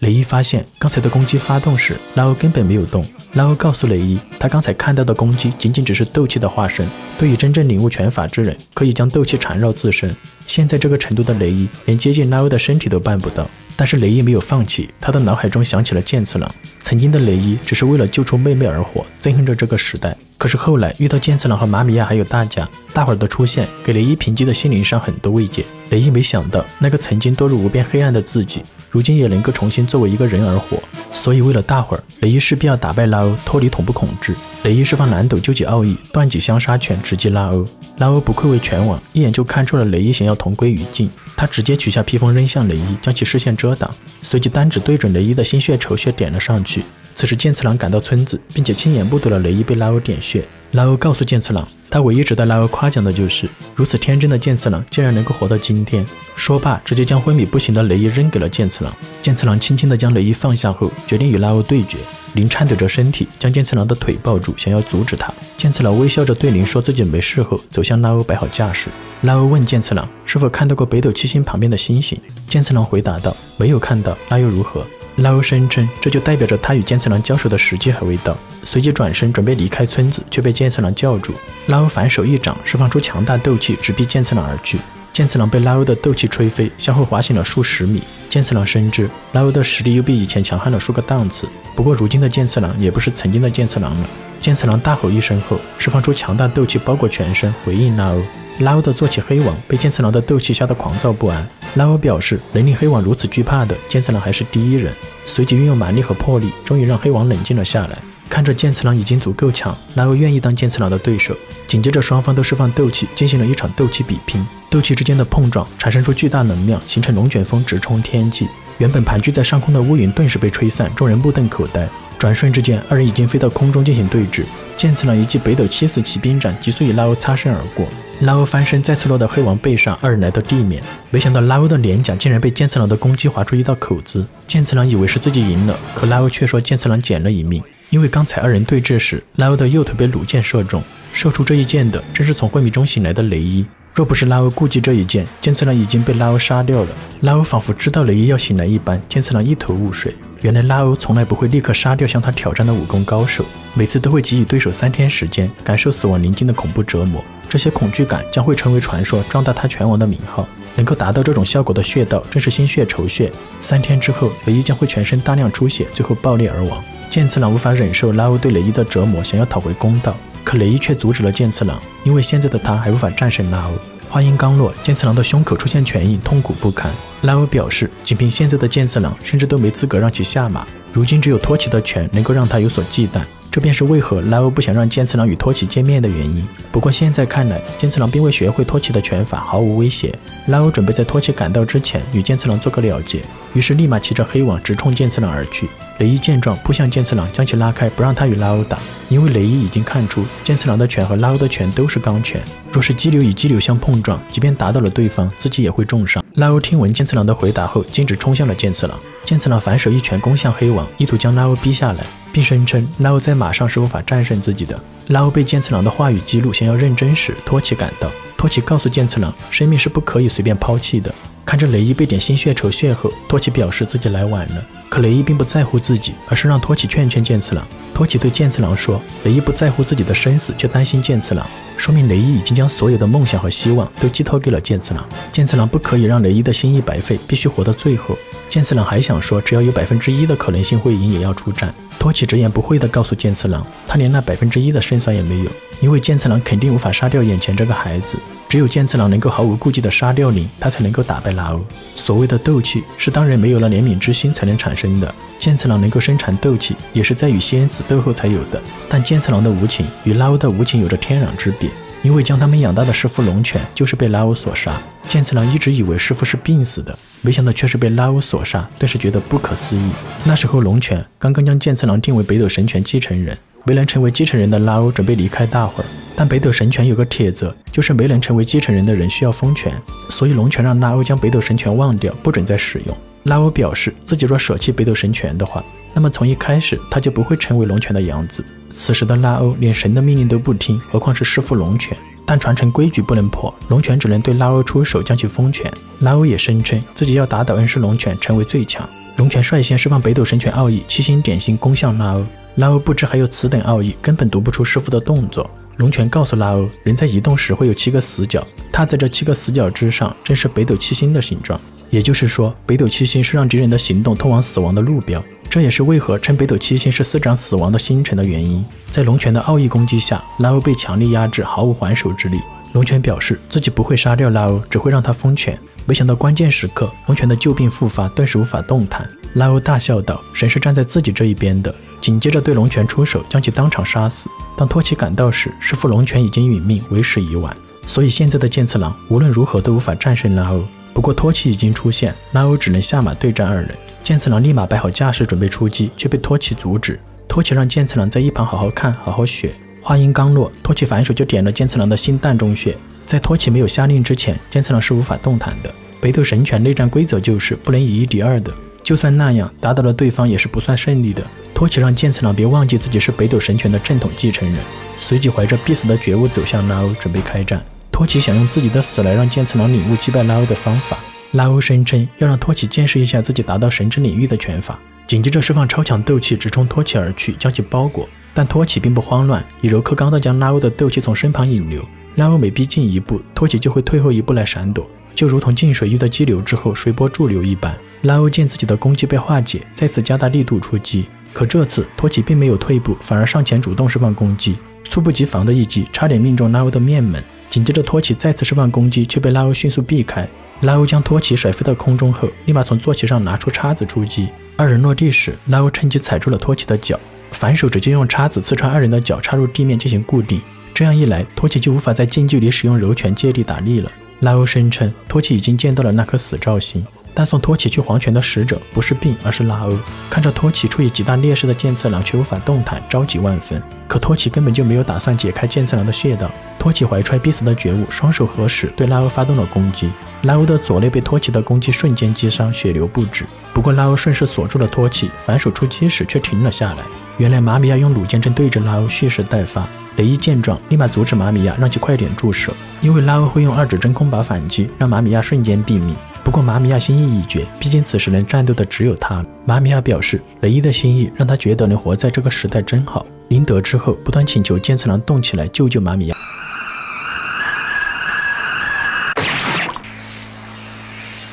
雷伊发现刚才的攻击发动时，拉欧根本没有动。拉欧告诉雷伊，他刚才看到的攻击仅仅只是斗气的化身。对于真正领悟拳法之人，可以将斗气缠绕自身。现在这个程度的雷伊，连接近拉欧的身体都办不到。但是雷伊没有放弃，他的脑海中想起了剑次郎。曾经的雷伊只是为了救出妹妹而活，憎恨着这个时代。可是后来遇到剑次郎和玛米亚还有大家，大伙儿的出现给雷伊平静的心灵上很多慰藉。雷伊没想到，那个曾经堕入无边黑暗的自己。如今也能够重新作为一个人而活，所以为了大伙儿，雷伊势必要打败拉欧，脱离恐怖统治。雷伊释放蓝斗究极奥义，断戟相杀拳直击拉欧。拉欧不愧为拳王，一眼就看出了雷伊想要同归于尽。他直接取下披风扔向雷伊，将其视线遮挡，随即单指对准雷伊的心血筹穴点了上去。此时剑次郎赶到村子，并且亲眼目睹了雷伊被拉欧点穴。拉欧告诉剑次郎。他唯一值得拉欧夸奖的就是如此天真的剑次郎竟然能够活到今天。说罢，直接将昏迷不醒的雷伊扔给了剑次郎。剑次郎轻轻地将雷伊放下后，决定与拉欧对决。林颤抖着身体将剑次郎的腿抱住，想要阻止他。剑次郎微笑着对林说自己没事后，走向拉欧摆好架势。拉欧问剑次郎是否看到过北斗七星旁边的星星。剑次郎回答道：“没有看到，那又如何？”拉欧声称，这就代表着他与剑次郎交手的时机还未到。随即转身准备离开村子，却被剑次郎叫住。拉欧反手一掌，释放出强大斗气，直逼剑次郎而去。剑次郎被拉欧的斗气吹飞，向后滑行了数十米。剑次郎深知拉欧的实力又比以前强悍了数个档次。不过如今的剑次郎也不是曾经的剑次郎了。剑次郎大吼一声后，释放出强大斗气包裹全身，回应拉欧。拉欧的坐骑黑王被剑次郎的斗气吓得狂躁不安。拉欧表示，能令黑王如此惧怕的剑次郎还是第一人。随即运用蛮力和魄力，终于让黑王冷静了下来。看着剑次郎已经足够强，拉欧愿意当剑次郎的对手。紧接着，双方都释放斗气，进行了一场斗气比拼。斗气之间的碰撞产生出巨大能量，形成龙卷风，直冲天际。原本盘踞在上空的乌云顿时被吹散，众人目瞪口呆。转瞬之间，二人已经飞到空中进行对峙。剑次郎一记北斗七死骑兵斩，急速与拉欧擦身而过。拉欧翻身再次落到黑王背上，二人来到地面。没想到拉欧的脸颊竟然被剑次郎的攻击划出一道口子。剑次郎以为是自己赢了，可拉欧却说剑次郎捡了一命，因为刚才二人对峙时，拉欧的右腿被弩箭射中，射出这一箭的正是从昏迷中醒来的雷伊。若不是拉欧顾忌这一剑，剑次郎已经被拉欧杀掉了。拉欧仿佛知道雷伊要醒来一般，剑次郎一头雾水。原来拉欧从来不会立刻杀掉向他挑战的武功高手，每次都会给予对手三天时间，感受死亡临近的恐怖折磨。这些恐惧感将会成为传说，壮大他拳王的名号。能够达到这种效果的穴道正是心血筹穴。三天之后，雷伊将会全身大量出血，最后爆裂而亡。剑次郎无法忍受拉欧对雷伊的折磨，想要讨回公道，可雷伊却阻止了剑次郎，因为现在的他还无法战胜拉欧。话音刚落，剑次郎的胸口出现拳印，痛苦不堪。拉欧表示，仅凭现在的剑次郎，甚至都没资格让其下马。如今只有托奇的拳能够让他有所忌惮。这便是为何拉欧不想让剑次郎与托奇见面的原因。不过现在看来，剑次郎并未学会托奇的拳法，毫无威胁。拉欧准备在托奇赶到之前与剑次郎做个了结，于是立马骑着黑网直冲剑次郎而去。雷伊见状，扑向剑次郎，将其拉开，不让他与拉欧打。因为雷伊已经看出剑次郎的拳和拉欧的拳都是钢拳，若是激流与激流相碰撞，即便打倒了对方，自己也会重伤。拉欧听闻剑次郎的回答后，径直冲向了剑次郎。剑次郎反手一拳攻向黑王，意图将拉欧逼下来，并声称拉欧在马上是无法战胜自己的。拉欧被剑次郎的话语激怒，想要认真时，托奇赶到。托奇告诉剑次郎，生命是不可以随便抛弃的。看着雷伊被点心血筹穴后，托奇表示自己来晚了。可雷伊并不在乎自己，而是让托起劝劝剑次郎。托起对剑次郎说：“雷伊不在乎自己的生死，却担心剑次郎，说明雷伊已经将所有的梦想和希望都寄托给了剑次郎。剑次郎不可以让雷伊的心意白费，必须活到最后。”剑次郎还想说，只要有百分之一的可能性会赢，也要出战。托起直言不讳地告诉剑次郎，他连那百分之一的胜算也没有，因为剑次郎肯定无法杀掉眼前这个孩子。只有剑次郎能够毫无顾忌地杀掉你，他才能够打败拉欧。所谓的斗气，是当人没有了怜悯之心才能产生的。剑次郎能够生产斗气，也是在与仙子斗后才有的。但剑次郎的无情与拉欧的无情有着天壤之别，因为将他们养大的师傅龙泉就是被拉欧所杀。剑次郎一直以为师傅是病死的，没想到却是被拉欧所杀，顿时觉得不可思议。那时候龙泉刚刚将剑次郎定为北斗神拳继承人。没能成为继承人的拉欧准备离开大会儿，但北斗神拳有个铁则，就是没能成为继承人的人需要封权，所以龙泉让拉欧将北斗神拳忘掉，不准再使用。拉欧表示自己若舍弃北斗神拳的话，那么从一开始他就不会成为龙泉的养子。此时的拉欧连神的命令都不听，何况是师父龙泉？但传承规矩不能破，龙泉只能对拉欧出手将其封权。拉欧也声称自己要打倒恩师龙泉，成为最强。龙泉率先释放北斗神拳奥义七星点心，攻向拉欧。拉欧不知还有此等奥义，根本读不出师傅的动作。龙泉告诉拉欧，人在移动时会有七个死角，踏在这七个死角之上，正是北斗七星的形状。也就是说，北斗七星是让敌人的行动通往死亡的路标。这也是为何称北斗七星是司掌死亡的星辰的原因。在龙泉的奥义攻击下，拉欧被强力压制，毫无还手之力。龙泉表示自己不会杀掉拉欧，只会让他封权。没想到关键时刻，龙泉的旧病复发，顿时无法动弹。拉欧大笑道：“神是站在自己这一边的。”紧接着对龙泉出手，将其当场杀死。当托奇赶到时，师傅龙泉已经殒命，为时已晚。所以现在的剑次郎无论如何都无法战胜拉欧。不过托奇已经出现，拉欧只能下马对战二人。剑次郎立马摆好架势准备出击，却被托奇阻止。托奇让剑次郎在一旁好好看，好好学。话音刚落，托奇反手就点了剑次郎的心淡中穴。在托奇没有下令之前，剑次郎是无法动弹的。北斗神拳内战规则就是不能以一敌二的，就算那样打倒了对方也是不算胜利的。托奇让剑次郎别忘记自己是北斗神拳的正统继承人，随即怀着必死的觉悟走向拉欧，准备开战。托奇想用自己的死来让剑次郎领悟击败拉欧的方法。拉欧声称要让托奇见识一下自己达到神之领域的拳法，紧接着释放超强斗气直冲托奇而去，将其包裹。但托奇并不慌乱，以柔克刚地将拉欧的斗气从身旁引流。拉欧每逼近一步，托奇就会退后一步来闪躲。就如同进水遇到激流之后随波逐流一般，拉欧见自己的攻击被化解，再次加大力度出击。可这次托奇并没有退步，反而上前主动释放攻击，猝不及防的一击差点命中拉欧的面门。紧接着托奇再次释放攻击，却被拉欧迅速避开。拉欧将托奇甩飞到空中后，立马从坐骑上拿出叉子出击。二人落地时，拉欧趁机踩住了托奇的脚，反手直接用叉子刺穿二人的脚，插入地面进行固定。这样一来，托奇就无法在近距离使用柔拳借力打力了。拉欧声称，托奇已经见到了那颗死兆星，但送托奇去黄泉的使者不是病，而是拉欧。看着托奇处于极大劣势的剑次郎却无法动弹，着急万分。可托奇根本就没有打算解开剑次郎的穴道。托奇怀揣必死的觉悟，双手合十，对拉欧发动了攻击。拉欧的左肋被托奇的攻击瞬间击伤，血流不止。不过拉欧顺势锁住了托奇，反手出击时却停了下来。原来马米亚用弩箭正对着拉欧蓄势待发。雷伊见状，立马阻止马米亚，让其快点住手，因为拉欧会用二指真空把反击，让马米亚瞬间毙命。不过马米亚心意已决，毕竟此时能战斗的只有他。马米亚表示，雷伊的心意让他觉得能活在这个时代真好。临得知后，不断请求剑次郎动起来救救马米亚。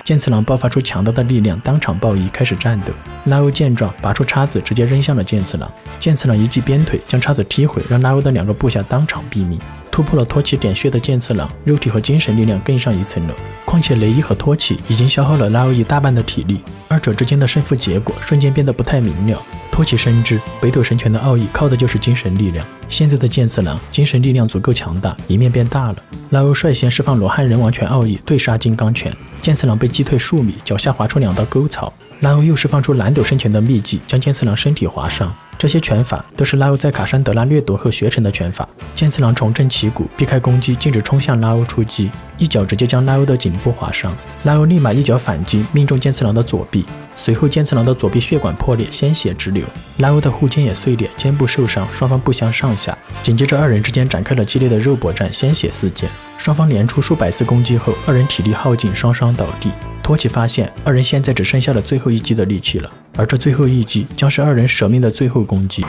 剑次郎爆发出强大的力量，当场爆衣，开始战斗。拉欧见状，拔出叉子，直接扔向了剑次郎。剑次郎一记鞭腿将叉子踢毁，让拉欧的两个部下当场毙命。突破了托奇点穴的剑次郎，肉体和精神力量更上一层楼。况且雷伊和托奇已经消耗了拉欧一大半的体力，二者之间的胜负结果瞬间变得不太明了。托奇深知北斗神拳的奥义靠的就是精神力量，现在的剑次郎精神力量足够强大，一面变大了。拉欧率先释放罗汉人王拳奥义对杀金刚拳，剑次郎被击退数米，脚下划出两道沟槽。拉欧又释放出蓝斗神拳的秘技，将剑次郎身体划伤。这些拳法都是拉欧在卡山德拉掠夺后学成的拳法。剑次郎重振旗鼓，避开攻击，径直冲向拉欧出击，一脚直接将拉欧的颈部划伤。拉欧立马一脚反击，命中剑次郎的左臂。随后剑次郎的左臂血管破裂，鲜血直流。拉欧的护肩也碎裂，肩部受伤，双方不相上下。紧接着二人之间展开了激烈的肉搏战，鲜血四溅。双方连出数百次攻击后，二人体力耗尽，双双倒地。托奇发现二人现在只剩下了最后一击的力气了，而这最后一击将是二人舍命的最后攻击。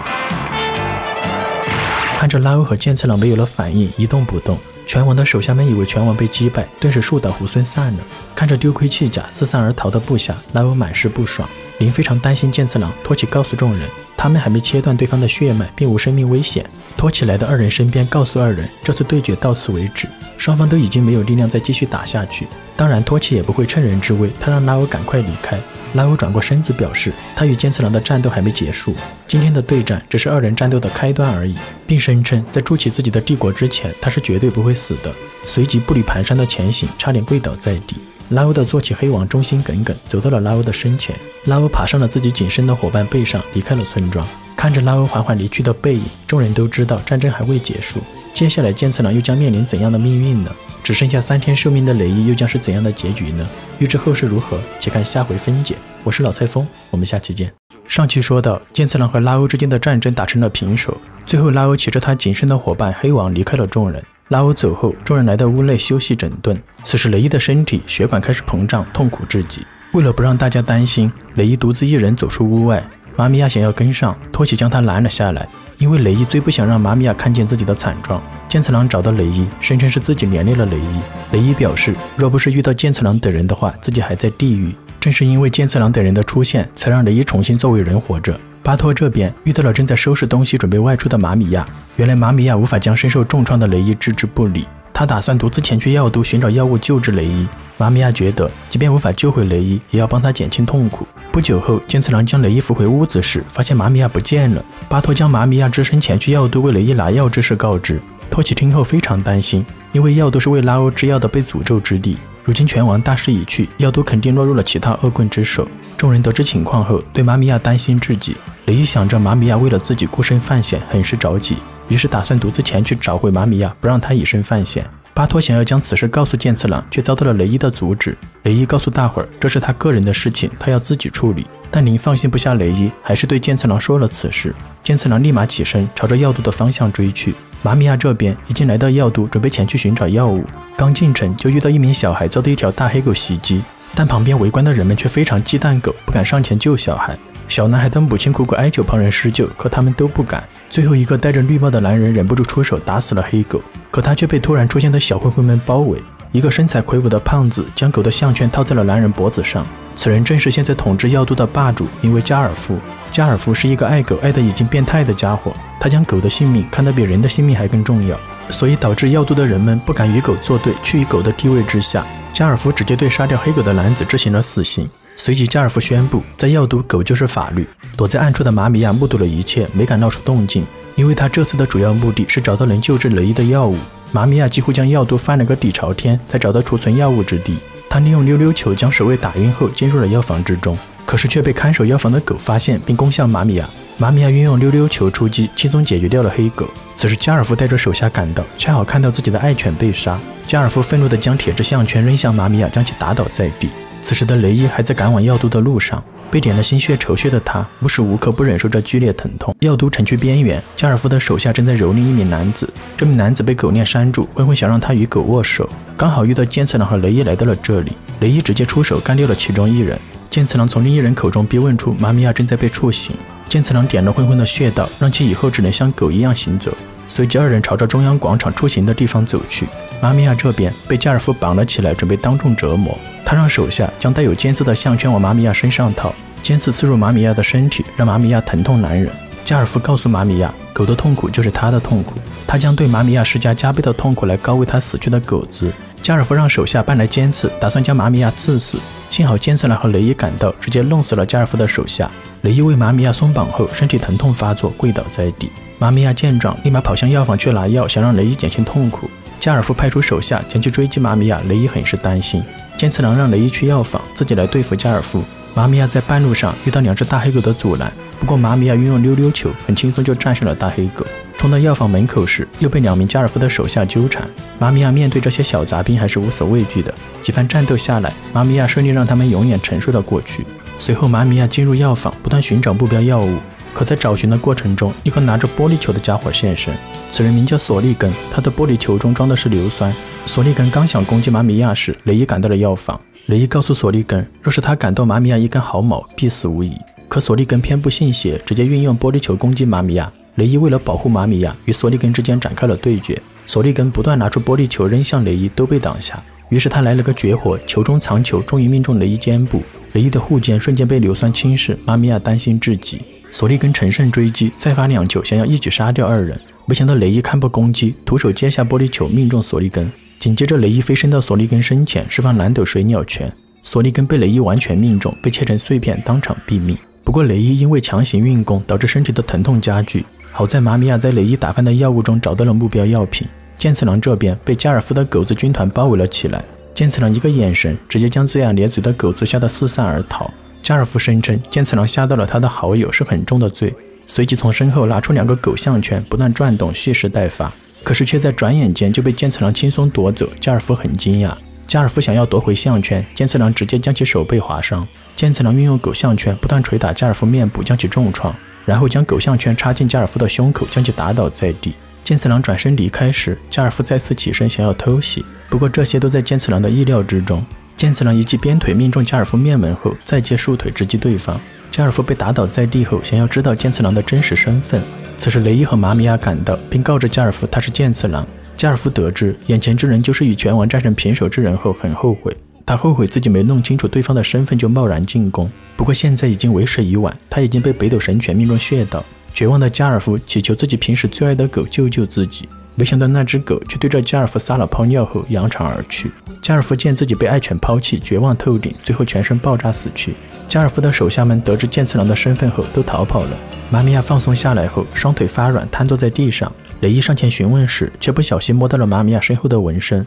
看着拉欧和剑次郎没有了反应，一动不动，拳王的手下们以为拳王被击败，顿时树倒猢狲散了。看着丢盔弃甲、四散而逃的部下，拉欧满是不爽。林非常担心剑次郎，托起告诉众人，他们还没切断对方的血脉，并无生命危险。托奇来到二人身边，告诉二人，这次对决到此为止，双方都已经没有力量再继续打下去。当然，托奇也不会趁人之危，他让拉欧赶快离开。拉欧转过身子，表示他与剑次郎的战斗还没结束，今天的对战只是二人战斗的开端而已，并声称在筑起自己的帝国之前，他是绝对不会死的。随即步履蹒跚的前行，差点跪倒在地。拉欧的坐骑黑王忠心耿耿，走到了拉欧的身前。拉欧爬上了自己仅剩的伙伴背上，离开了村庄。看着拉欧缓缓离去的背影，众人都知道战争还未结束。接下来剑次郎又将面临怎样的命运呢？只剩下三天寿命的雷伊又将是怎样的结局呢？欲知后事如何，且看下回分解。我是老蔡峰，我们下期见。上期说到，剑次郎和拉欧之间的战争打成了平手，最后拉欧骑着他仅剩的伙伴黑王离开了众人。拉欧走后，众人来到屋内休息整顿。此时，雷伊的身体血管开始膨胀，痛苦至极。为了不让大家担心，雷伊独自一人走出屋外。玛米亚想要跟上，托奇将他拦了下来，因为雷伊最不想让玛米亚看见自己的惨状。剑次郎找到雷伊，声称是自己连累了雷伊。雷伊表示，若不是遇到剑次郎等人的话，自己还在地狱。正是因为剑次郎等人的出现，才让雷伊重新作为人活着。巴托这边遇到了正在收拾东西准备外出的马米亚。原来马米亚无法将身受重创的雷伊置之不理，他打算独自前去药都寻找药物救治雷伊。马米亚觉得，即便无法救回雷伊，也要帮他减轻痛苦。不久后，剑次郎将雷伊扶回屋子时，发现马米亚不见了。巴托将马米亚只身前去药都为雷伊拿药之事告知。托奇听后非常担心，因为药都是为拉欧制药的被诅咒之地。如今拳王大势已去，药都肯定落入了其他恶棍之手。众人得知情况后，对马米亚担心至极。雷伊想着马米亚为了自己孤身犯险，很是着急，于是打算独自前去找回马米亚，不让他以身犯险。巴托想要将此事告诉剑次郎，却遭到了雷伊的阻止。雷伊告诉大伙儿，这是他个人的事情，他要自己处理。但林放心不下雷伊，还是对剑次郎说了此事。剑次郎立马起身，朝着药都的方向追去。玛米亚这边已经来到药都，准备前去寻找药物。刚进城就遇到一名小孩遭到一条大黑狗袭击，但旁边围观的人们却非常忌惮狗，不敢上前救小孩。小男孩的母亲苦苦哀求旁人施救，可他们都不敢。最后一个戴着绿帽的男人忍不住出手打死了黑狗，可他却被突然出现的小混混们包围。一个身材魁梧的胖子将狗的项圈套在了男人脖子上，此人正是现在统治药都的霸主，名为加尔夫。加尔夫是一个爱狗爱得已经变态的家伙，他将狗的性命看得比人的性命还更重要。所以导致药都的人们不敢与狗作对，屈于狗的地位之下。加尔夫直接对杀掉黑狗的男子执行了死刑。随即，加尔夫宣布，在药都，狗就是法律。躲在暗处的马米亚目睹了一切，没敢闹出动静，因为他这次的主要目的是找到能救治雷伊的药物。马米亚几乎将药都翻了个底朝天，才找到储存药物之地。他利用溜溜球将守卫打晕后，进入了药房之中，可是却被看守药房的狗发现，并攻向马米亚。马米亚运用溜溜球出击，轻松解决掉了黑狗。此时，加尔夫带着手下赶到，恰好看到自己的爱犬被杀。加尔夫愤怒地将铁质项圈扔向马米亚，将其打倒在地。此时的雷伊还在赶往药都的路上，被点了心血仇血的他，无时无刻不忍受着剧烈疼痛。药都城区边缘，加尔夫的手下正在蹂躏一名男子，这名男子被狗链拴住，混混想让他与狗握手，刚好遇到剑次郎和雷伊来到了这里，雷伊直接出手干掉了其中一人。剑次郎从另一人口中逼问出玛米亚正在被处刑。剑次郎点了混混的穴道，让其以后只能像狗一样行走。随即，二人朝着中央广场出行的地方走去。玛米亚这边被加尔夫绑了起来，准备当众折磨。他让手下将带有尖刺的项圈往玛米亚身上套，尖刺刺入马米亚的身体，让马米亚疼痛难忍。加尔夫告诉马米亚，狗的痛苦就是他的痛苦，他将对马米亚施加加倍的痛苦来告慰他死去的狗子。加尔夫让手下搬来尖刺，打算将马米亚刺死。幸好尖刺狼和雷伊赶到，直接弄死了加尔夫的手下。雷伊为马米亚松绑后，身体疼痛发作，跪倒在地。马米亚见状，立马跑向药房去拿药，想让雷伊减轻痛苦。加尔夫派出手下前去追击马米亚，雷伊很是担心。尖刺狼让雷伊去药房，自己来对付加尔夫。玛米亚在半路上遇到两只大黑狗的阻拦，不过玛米亚运用溜溜球，很轻松就战胜了大黑狗。冲到药房门口时，又被两名加尔夫的手下纠缠。玛米亚面对这些小杂兵还是无所畏惧的。几番战斗下来，玛米亚顺利让他们永远沉睡了过去。随后，玛米亚进入药房，不断寻找目标药物。可在找寻的过程中，一个拿着玻璃球的家伙现身。此人名叫索利根，他的玻璃球中装的是硫酸。索利根刚想攻击玛米亚时，雷伊赶到了药房。雷伊告诉索利根，若是他敢动马米亚一根毫毛，必死无疑。可索利根偏不信邪，直接运用玻璃球攻击马米亚。雷伊为了保护马米亚，与索利根之间展开了对决。索利根不断拿出玻璃球扔向雷伊，都被挡下。于是他来了个绝活，球中藏球，终于命中雷伊肩部。雷伊的护肩瞬间被硫酸侵蚀，马米亚担心至极。索利根乘胜追击，再发两球，想要一举杀掉二人。没想到雷伊看破攻击，徒手接下玻璃球，命中索利根。紧接着雷伊飞身到索利根身前，释放蓝斗水鸟拳。索利根被雷伊完全命中，被切成碎片，当场毙命。不过雷伊因为强行运功，导致身体的疼痛加剧。好在玛米亚在雷伊打翻的药物中找到了目标药品。剑次郎这边被加尔夫的狗子军团包围了起来，剑次郎一个眼神，直接将龇牙咧嘴的狗子吓得四散而逃。加尔夫声称剑次郎吓到了他的好友是很重的罪，随即从身后拿出两个狗项圈，不断转动蓄势待发。可是却在转眼间就被剑次郎轻松夺走。加尔夫很惊讶，加尔夫想要夺回项圈，剑次郎直接将其手背划伤。剑次郎运用狗项圈不断捶打加尔夫面部，将其重创。然后将狗项圈插进加尔夫的胸口，将其打倒在地。剑次郎转身离开时，加尔夫再次起身想要偷袭，不过这些都在剑次郎的意料之中。剑次郎一记鞭腿命中加尔夫面门后，再接数腿直击对方。加尔夫被打倒在地后，想要知道剑次郎的真实身份。此时雷伊和玛米亚赶到，并告知加尔夫他是剑次郎。加尔夫得知眼前之人就是与拳王战成平手之人后，很后悔。他后悔自己没弄清楚对方的身份就贸然进攻，不过现在已经为时已晚，他已经被北斗神拳命中血道。绝望的加尔夫祈求自己平时最爱的狗救救自己，没想到那只狗却对着加尔夫撒了泡尿后扬长而去。加尔夫见自己被爱犬抛弃，绝望透顶，最后全身爆炸死去。加尔夫的手下们得知剑次郎的身份后都逃跑了。玛米亚放松下来后，双腿发软，瘫坐在地上。雷伊上前询问时，却不小心摸到了玛米亚身后的纹身。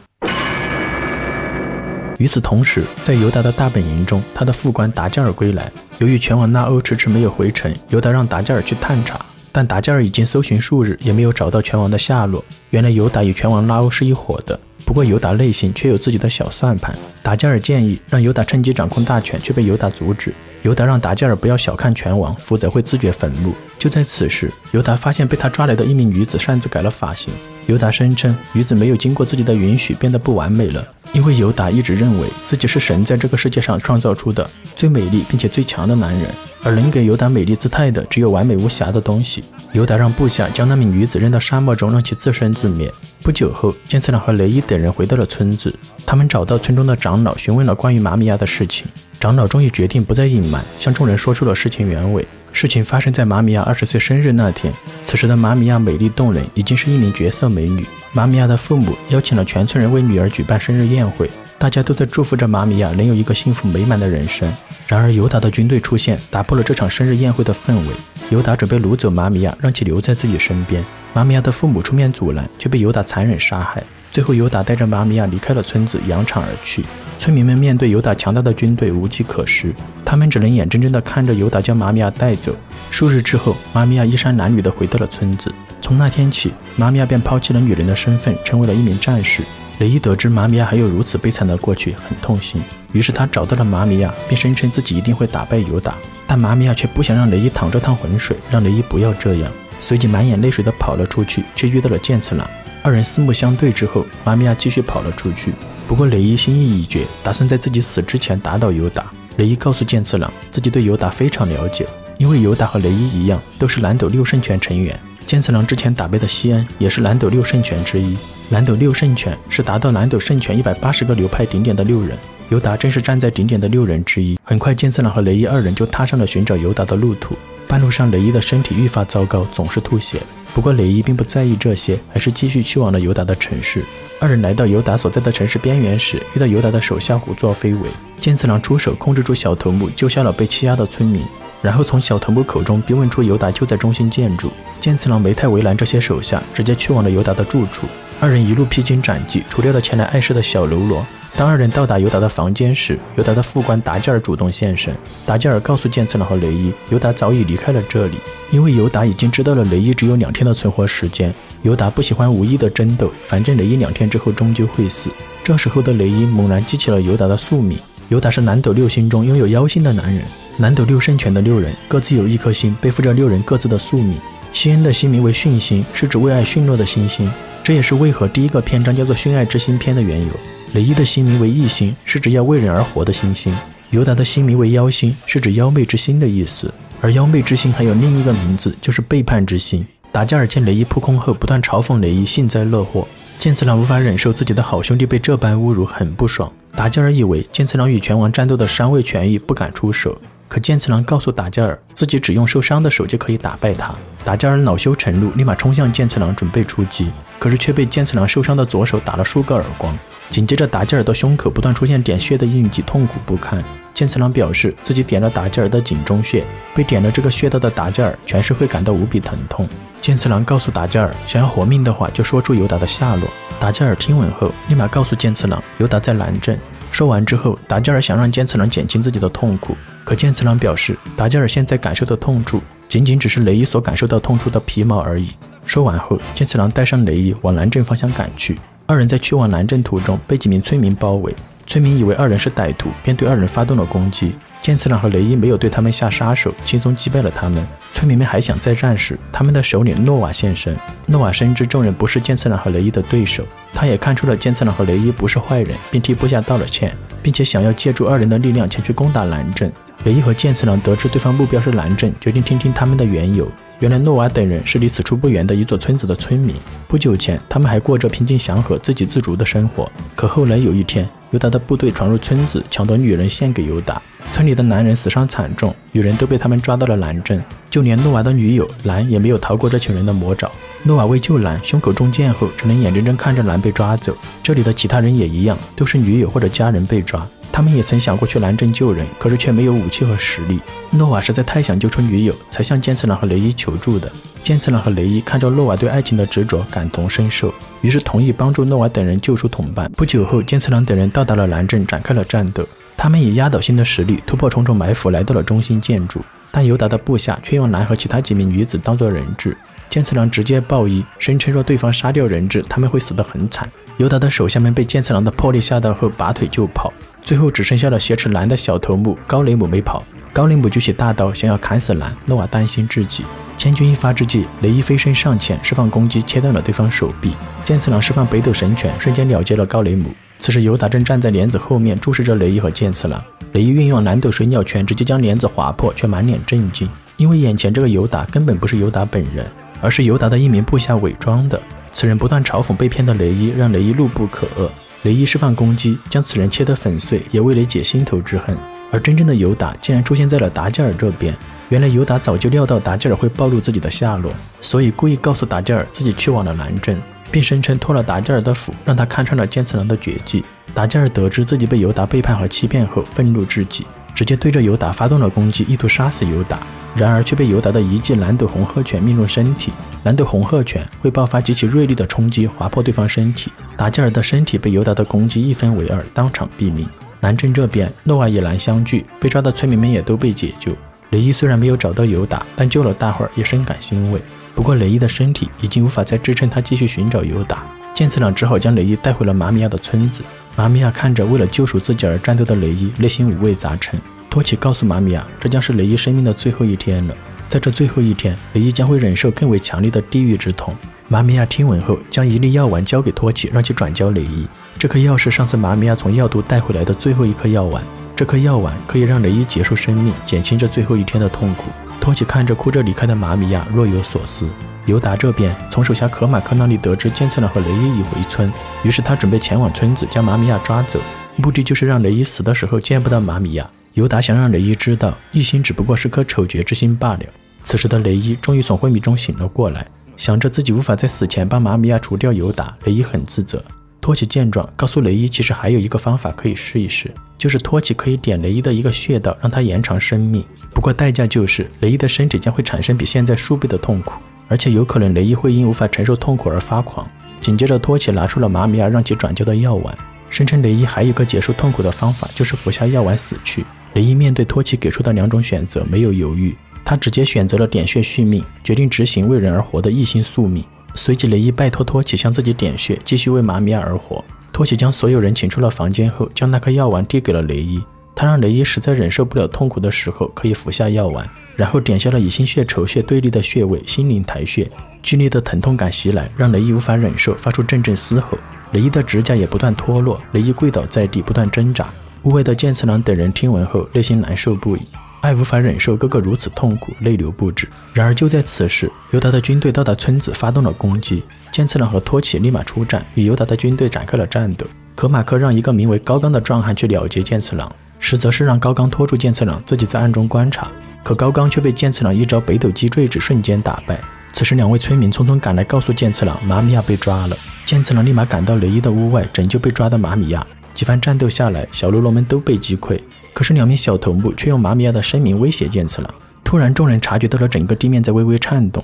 与此同时，在尤达的大本营中，他的副官达加尔归来。由于拳王纳欧迟迟没有回城，尤达让达加尔去探查，但达加尔已经搜寻数日，也没有找到拳王的下落。原来尤达与拳王拉欧是一伙的。不过尤达内心却有自己的小算盘。达加尔建议让尤达趁机掌控大权，却被尤达阻止。尤达让达加尔不要小看拳王，否则会自掘坟墓。就在此时，尤达发现被他抓来的一名女子擅自改了发型。尤达声称，女子没有经过自己的允许变得不完美了。因为尤达一直认为自己是神在这个世界上创造出的最美丽并且最强的男人，而能给尤达美丽姿态的只有完美无瑕的东西。尤达让部下将那名女子扔到沙漠中，让其自生自灭。不久后，剑次郎和雷伊等人回到了村子，他们找到村中的长老，询问了关于马米亚的事情。长老终于决定不再隐瞒，向众人说出了事情原委。事情发生在马米亚二十岁生日那天，此时的马米亚美丽动人，已经是一名绝色美女。马米亚的父母邀请了全村人为女儿举办生日宴会，大家都在祝福着马米亚能有一个幸福美满的人生。然而尤达的军队出现，打破了这场生日宴会的氛围。尤达准备掳走马米亚，让其留在自己身边。玛米亚的父母出面阻拦，却被尤达残忍杀害。最后，尤达带着玛米亚离开了村子，扬长而去。村民们面对尤达强大的军队，无计可施，他们只能眼睁睁地看着尤达将玛米亚带走。数日之后，玛米亚衣衫褴褛地回到了村子。从那天起，玛米亚便抛弃了女人的身份，成为了一名战士。雷伊得知玛米亚还有如此悲惨的过去，很痛心。于是他找到了玛米亚，并声称自己一定会打败尤达。但玛米亚却不想让雷伊淌这趟浑水，让雷伊不要这样。随即满眼泪水的跑了出去，却遇到了剑次郎。二人四目相对之后，玛米亚继续跑了出去。不过雷伊心意已决，打算在自己死之前打倒尤达。雷伊告诉剑次郎，自己对尤达非常了解，因为尤达和雷伊一样，都是蓝斗六圣拳成员。剑次郎之前打败的西恩也是蓝斗六圣拳之一。蓝斗六圣拳是达到蓝斗圣拳一百八十个流派顶点的六人，尤达正是站在顶点的六人之一。很快，剑次郎和雷伊二人就踏上了寻找尤达的路途。半路上，雷伊的身体愈发糟糕，总是吐血。不过，雷伊并不在意这些，还是继续去往了尤达的城市。二人来到尤达所在的城市边缘时，遇到尤达的手下胡作非为。剑次郎出手控制住小头目，救下了被欺压的村民，然后从小头目口中逼问出尤达就在中心建筑。剑次郎没太为难这些手下，直接去往了尤达的住处。二人一路披荆斩棘，除掉了前来碍事的小喽啰。当二人到达尤达的房间时，尤达的副官达吉尔主动现身。达吉尔告诉剑次郎和雷伊，尤达早已离开了这里，因为尤达已经知道了雷伊只有两天的存活时间。尤达不喜欢无意的争斗，反正雷伊两天之后终究会死。这时候的雷伊猛然记起了尤达的宿命。尤达是南斗六星中拥有妖星的男人，南斗六圣拳的六人各自有一颗星，背负着六人各自的宿命。西恩的星名为殉星，是指为爱驯落的星星，这也是为何第一个篇章叫做《殉爱之星篇》的缘由。雷伊的星名为异星，是指要为人而活的星星。尤达的星名为妖星，是指妖媚之心的意思。而妖媚之心还有另一个名字，就是背叛之心。达加尔见雷伊扑空后，不断嘲讽雷伊幸灾乐祸。剑次郎无法忍受自己的好兄弟被这般侮辱，很不爽。达加尔以为剑次郎与拳王战斗的伤未痊愈，不敢出手。可剑次郎告诉达加尔，自己只用受伤的手就可以打败他。达加尔恼羞成怒，立马冲向剑次郎，准备出击，可是却被剑次郎受伤的左手打了数个耳光。紧接着，达吉尔的胸口不断出现点穴的印记，痛苦不堪。剑次郎表示自己点了达吉尔的井中穴，被点了这个穴道的达吉尔全是会感到无比疼痛。剑次郎告诉达吉尔，想要活命的话，就说出尤达的下落。达吉尔听闻后，立马告诉剑次郎，尤达在蓝镇。说完之后，达吉尔想让剑次郎减轻自己的痛苦，可剑次郎表示，达吉尔现在感受的痛处，仅仅只是雷伊所感受到痛处的皮毛而已。说完后，剑次郎带上雷伊往南镇方向赶去。二人在去往南镇途中被几名村民包围，村民以为二人是歹徒，便对二人发动了攻击。剑次郎和雷伊没有对他们下杀手，轻松击败了他们。村民们还想再战时，他们的首领诺瓦现身。诺瓦深知众人不是剑次郎和雷伊的对手，他也看出了剑次郎和雷伊不是坏人，并替部下道了歉，并且想要借助二人的力量前去攻打蓝镇。雷伊和剑次郎得知对方目标是蓝镇，决定听听他们的缘由。原来诺瓦等人是离此处不远的一座村子的村民。不久前，他们还过着平静祥和、自给自足的生活。可后来有一天，尤达的部队闯入村子，抢夺女人献给尤达。村里的男人死伤惨重，女人都被他们抓到了蓝镇。就连诺瓦的女友兰也没有逃过这群人的魔爪。诺瓦为救兰，胸口中箭后，只能眼睁睁看着兰被抓走。这里的其他人也一样，都是女友或者家人被抓。他们也曾想过去蓝镇救人，可是却没有武器和实力。诺瓦实在太想救出女友，才向剑次郎和雷伊求助的。剑次郎和雷伊看着诺瓦对爱情的执着，感同身受，于是同意帮助诺瓦等人救出同伴。不久后，剑次郎等人到达了蓝镇，展开了战斗。他们以压倒性的实力突破重重埋伏，来到了中心建筑。但尤达的部下却用兰和其他几名女子当做人质。剑次郎直接报衣，声称若对方杀掉人质，他们会死得很惨。尤达的手下们被剑次郎的魄力吓到后，拔腿就跑。最后只剩下了挟持兰的小头目高雷姆没跑。高雷姆举起大刀想要砍死兰，诺瓦担心至极。千钧一发之际，雷伊飞身上前释放攻击，切断了对方手臂。剑次郎释放北斗神拳，瞬间了结了高雷姆。此时尤达正站在帘子后面注视着雷伊和剑次郎。雷伊运用南斗水鸟拳，直接将帘子划破，却满脸震惊，因为眼前这个尤达根本不是尤达本人，而是尤达的一名部下伪装的。此人不断嘲讽被骗的雷伊，让雷伊怒不可遏。雷伊释放攻击，将此人切得粉碎，也为雷解心头之恨。而真正的尤达竟然出现在了达加尔这边。原来尤达早就料到达加尔会暴露自己的下落，所以故意告诉达加尔自己去往了南镇，并声称托了达加尔的福，让他看穿了剑次郎的绝技。达加尔得知自己被尤达背叛和欺骗后，愤怒至极，直接对着尤达发动了攻击，意图杀死尤达。然而却被尤达的一记蓝斗红鹤拳命中身体。蓝斗红鹤拳会爆发极其锐利的冲击，划破对方身体。达吉尔的身体被尤达的攻击一分为二，当场毙命。南镇这边，诺瓦与兰相聚，被抓的村民们也都被解救。雷伊虽然没有找到尤达，但救了大伙儿，也深感欣慰。不过雷伊的身体已经无法再支撑他继续寻找尤达，剑次郎只好将雷伊带回了马米亚的村子。马米亚看着为了救赎自己而战斗的雷伊，内心五味杂陈。托奇告诉马米亚，这将是雷伊生命的最后一天了。在这最后一天，雷伊将会忍受更为强烈的地狱之痛。马米亚听闻后，将一粒药丸交给托奇，让其转交雷伊。这颗药是上次马米亚从药都带回来的最后一颗药丸。这颗药丸可以让雷伊结束生命，减轻这最后一天的痛苦。托奇看着哭着离开的马米亚，若有所思。尤达这边从手下可马克那里得知剑次郎和雷伊已回村，于是他准备前往村子将马米亚抓走，目的就是让雷伊死的时候见不到马米亚。尤达想让雷伊知道，一心只不过是颗丑角之心罢了。此时的雷伊终于从昏迷中醒了过来，想着自己无法在死前帮马米亚除掉尤达，雷伊很自责。托奇见状，告诉雷伊，其实还有一个方法可以试一试，就是托奇可以点雷伊的一个穴道，让他延长生命。不过代价就是雷伊的身体将会产生比现在数倍的痛苦。而且有可能雷伊会因无法承受痛苦而发狂。紧接着，托奇拿出了马米亚让其转交的药丸，声称雷伊还有个结束痛苦的方法，就是服下药丸死去。雷伊面对托奇给出的两种选择，没有犹豫，他直接选择了点穴续命，决定执行为人而活的一心宿命。随即，雷伊拜托托奇向自己点穴，继续为马米亚而活。托奇将所有人请出了房间后，将那颗药丸递给了雷伊。他让雷伊实在忍受不了痛苦的时候，可以服下药丸，然后点下了以心血、筹穴对立的穴位心灵台穴。剧烈的疼痛感袭来，让雷伊无法忍受，发出阵阵嘶吼。雷伊的指甲也不断脱落，雷伊跪倒在地，不断挣扎。屋外的剑次郎等人听闻后，内心难受不已。爱无法忍受哥哥如此痛苦，泪流不止。然而就在此时，尤达的军队到达村子，发动了攻击。剑次郎和托起立马出战，与尤达的军队展开了战斗。可马克让一个名为高刚的壮汉去了结剑次郎。实则是让高刚拖住剑次郎，自己在暗中观察。可高刚却被剑次郎一招北斗击坠指瞬间打败。此时，两位村民匆匆赶来，告诉剑次郎马米亚被抓了。剑次郎立马赶到雷伊的屋外，拯救被抓的马米亚。几番战斗下来，小喽啰们都被击溃。可是，两名小头目却用马米亚的生命威胁剑次郎。突然，众人察觉到了整个地面在微微颤动。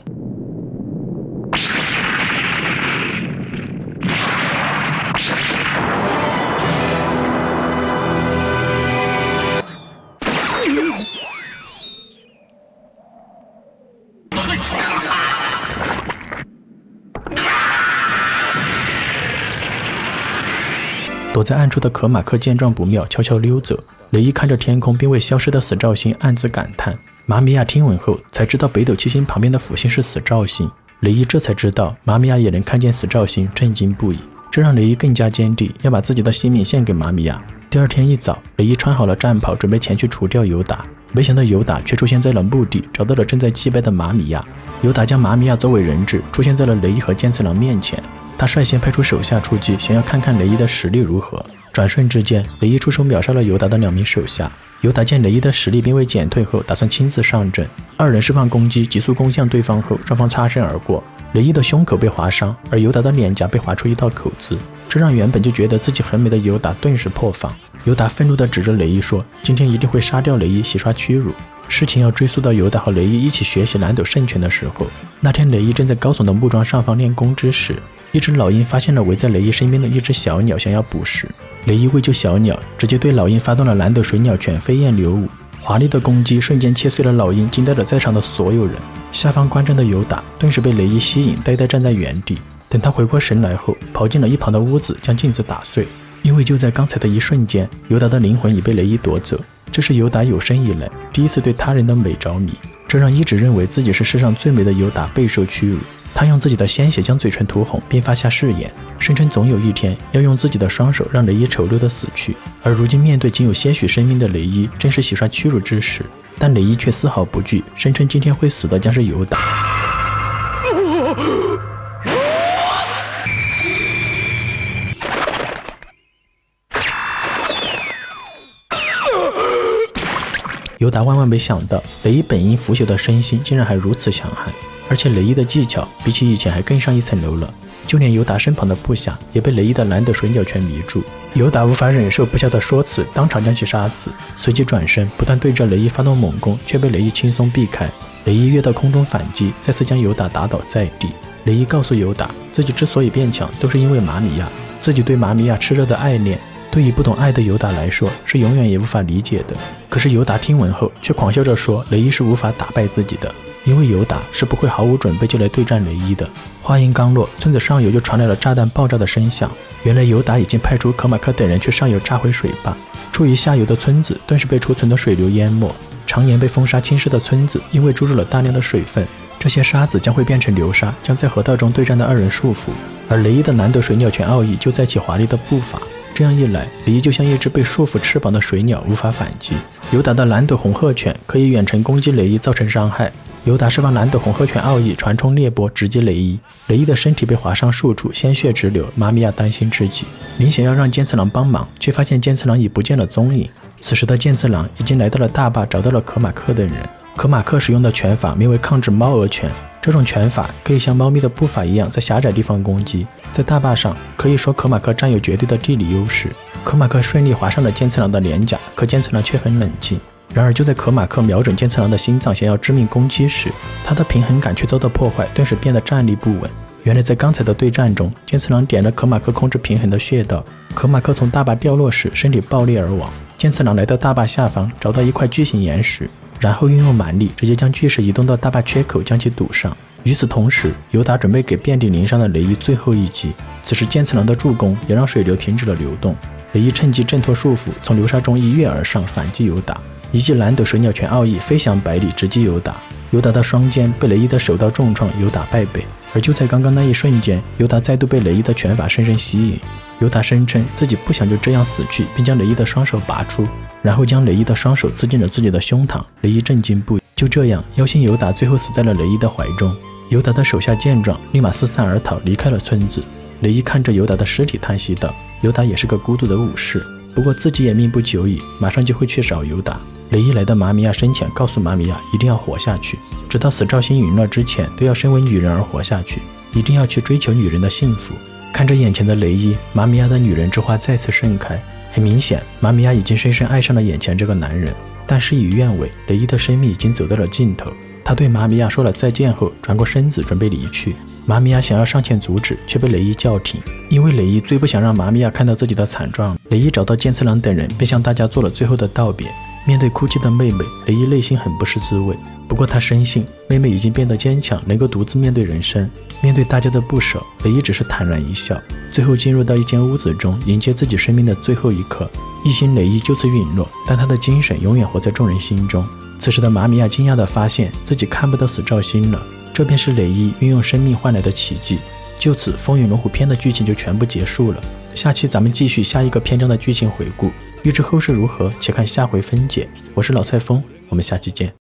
躲在暗处的可马克见状不妙，悄悄溜走。雷伊看着天空，并未消失的死兆星暗自感叹。马米亚听闻后，才知道北斗七星旁边的辅星是死兆星。雷伊这才知道马米亚也能看见死兆星，震惊不已。这让雷伊更加坚定，要把自己的性命献给马米亚。第二天一早，雷伊穿好了战袍，准备前去除掉尤达。没想到尤达却出现在了墓地，找到了正在祭拜的马米亚。尤达将马米亚作为人质，出现在了雷伊和剑次郎面前。他率先派出手下出击，想要看看雷伊的实力如何。转瞬之间，雷伊出手秒杀了尤达的两名手下。尤达见雷伊的实力并未减退后，打算亲自上阵。二人释放攻击，急速攻向对方后，双方擦身而过。雷伊的胸口被划伤，而尤达的脸颊被划出一道口子，这让原本就觉得自己很美的尤达顿时破防。尤达愤怒地指着雷伊说：“今天一定会杀掉雷伊，洗刷屈辱。”事情要追溯到尤达和雷伊一起学习蓝斗圣拳的时候。那天，雷伊正在高耸的木桩上方练功之时。一只老鹰发现了围在雷伊身边的一只小鸟，想要捕食。雷伊为救小鸟，直接对老鹰发动了蓝斗水鸟拳飞燕流舞，华丽的攻击瞬间切碎了老鹰，惊呆了在场的所有人。下方观战的尤达顿时被雷伊吸引，呆呆站在原地。等他回过神来后，跑进了一旁的屋子，将镜子打碎。因为就在刚才的一瞬间，尤达的灵魂已被雷伊夺走。这是尤达有生以来第一次对他人的美着迷，这让一直认为自己是世上最美的尤达备受屈辱。他用自己的鲜血将嘴唇涂红，并发下誓言，声称总有一天要用自己的双手让雷伊丑陋的死去。而如今面对仅有些许生命的雷伊，正是洗刷屈辱之时。但雷伊却丝毫不惧，声称今天会死的将是尤达。尤达万万没想到，雷伊本应腐朽的身心竟然还如此强悍。而且雷伊的技巧比起以前还更上一层楼了，就连尤达身旁的部下也被雷伊的蓝斗水鸟拳迷住。尤达无法忍受部下的说辞，当场将其杀死，随即转身不断对着雷伊发动猛攻，却被雷伊轻松避开。雷伊跃到空中反击，再次将尤达打倒在地。雷伊告诉尤达，自己之所以变强，都是因为玛米亚。自己对玛米亚炽热的爱恋，对于不懂爱的尤达来说，是永远也无法理解的。可是尤达听闻后，却狂笑着说，雷伊是无法打败自己的。因为尤达是不会毫无准备就来对战雷伊的。话音刚落，村子上游就传来了炸弹爆炸的声响。原来尤达已经派出可马克等人去上游炸毁水坝，处于下游的村子顿时被储存的水流淹没。常年被风沙侵蚀的村子，因为注入了大量的水分，这些沙子将会变成流沙，将在河道中对战的二人束缚。而雷伊的难得水鸟拳奥义就在其华丽的步伐。这样一来，雷伊就像一只被束缚翅膀的水鸟，无法反击。尤达的蓝斗红鹤拳可以远程攻击雷伊，造成伤害。尤达释放蓝斗红鹤拳奥义，传冲裂波直击雷伊。雷伊的身体被划伤数处，鲜血直流。玛米亚担心至极，明显要让剑次郎帮忙，却发现剑次郎已不见了踪影。此时的剑次郎已经来到了大坝，找到了可马克等人。可马克使用的拳法名为抗制猫额拳，这种拳法可以像猫咪的步伐一样，在狭窄地方攻击。在大坝上，可以说可马克占有绝对的地理优势。可马克顺利划伤了剑次郎的脸颊，可剑次郎却很冷静。然而，就在可马克瞄准剑次郎的心脏，想要致命攻击时，他的平衡感却遭到破坏，顿时变得站立不稳。原来，在刚才的对战中，剑次郎点了可马克控制平衡的穴道，可马克从大坝掉落时，身体爆裂而亡。剑次郎来到大坝下方，找到一块巨型岩石。然后运用蛮力，直接将巨石移动到大坝缺口，将其堵上。与此同时，尤达准备给遍体鳞伤的雷伊最后一击。此时，剑次郎的助攻也让水流停止了流动。雷伊趁机挣脱束缚，从流沙中一跃而上，反击尤达。一记蓝斗水鸟拳奥义飞翔百里，直击尤达。尤达的双肩被雷伊的手刀重创，尤达败北。而就在刚刚那一瞬间，尤达再度被雷伊的拳法深深吸引。尤达声称自己不想就这样死去，并将雷伊的双手拔出。然后将雷伊的双手刺进了自己的胸膛，雷伊震惊不已。就这样，妖星尤达最后死在了雷伊的怀中。尤达的手下见状，立马四散而逃，离开了村子。雷伊看着尤达的尸体，叹息道：“尤达也是个孤独的武士，不过自己也命不久矣，马上就会去找尤达。”雷伊来到玛米亚身前，告诉玛米亚一定要活下去，直到死兆星陨落之前，都要身为女人而活下去，一定要去追求女人的幸福。看着眼前的雷伊，玛米亚的女人之花再次盛开。很明显，玛米亚已经深深爱上了眼前这个男人，但事与愿违，雷伊的生命已经走到了尽头。他对玛米亚说了再见后，转过身子准备离去。玛米亚想要上前阻止，却被雷伊叫停，因为雷伊最不想让玛米亚看到自己的惨状。雷伊找到剑次郎等人，便向大家做了最后的道别。面对哭泣的妹妹，雷伊内心很不是滋味。不过他深信妹妹已经变得坚强，能够独自面对人生。面对大家的不舍，雷伊只是坦然一笑。最后进入到一间屋子中，迎接自己生命的最后一刻。一心雷伊就此陨落，但他的精神永远活在众人心中。此时的玛米亚惊讶地发现自己看不到死兆星了，这便是雷伊运用生命换来的奇迹。就此，《风云龙虎篇》的剧情就全部结束了。下期咱们继续下一个篇章的剧情回顾。欲知后事如何，且看下回分解。我是老蔡峰，我们下期见。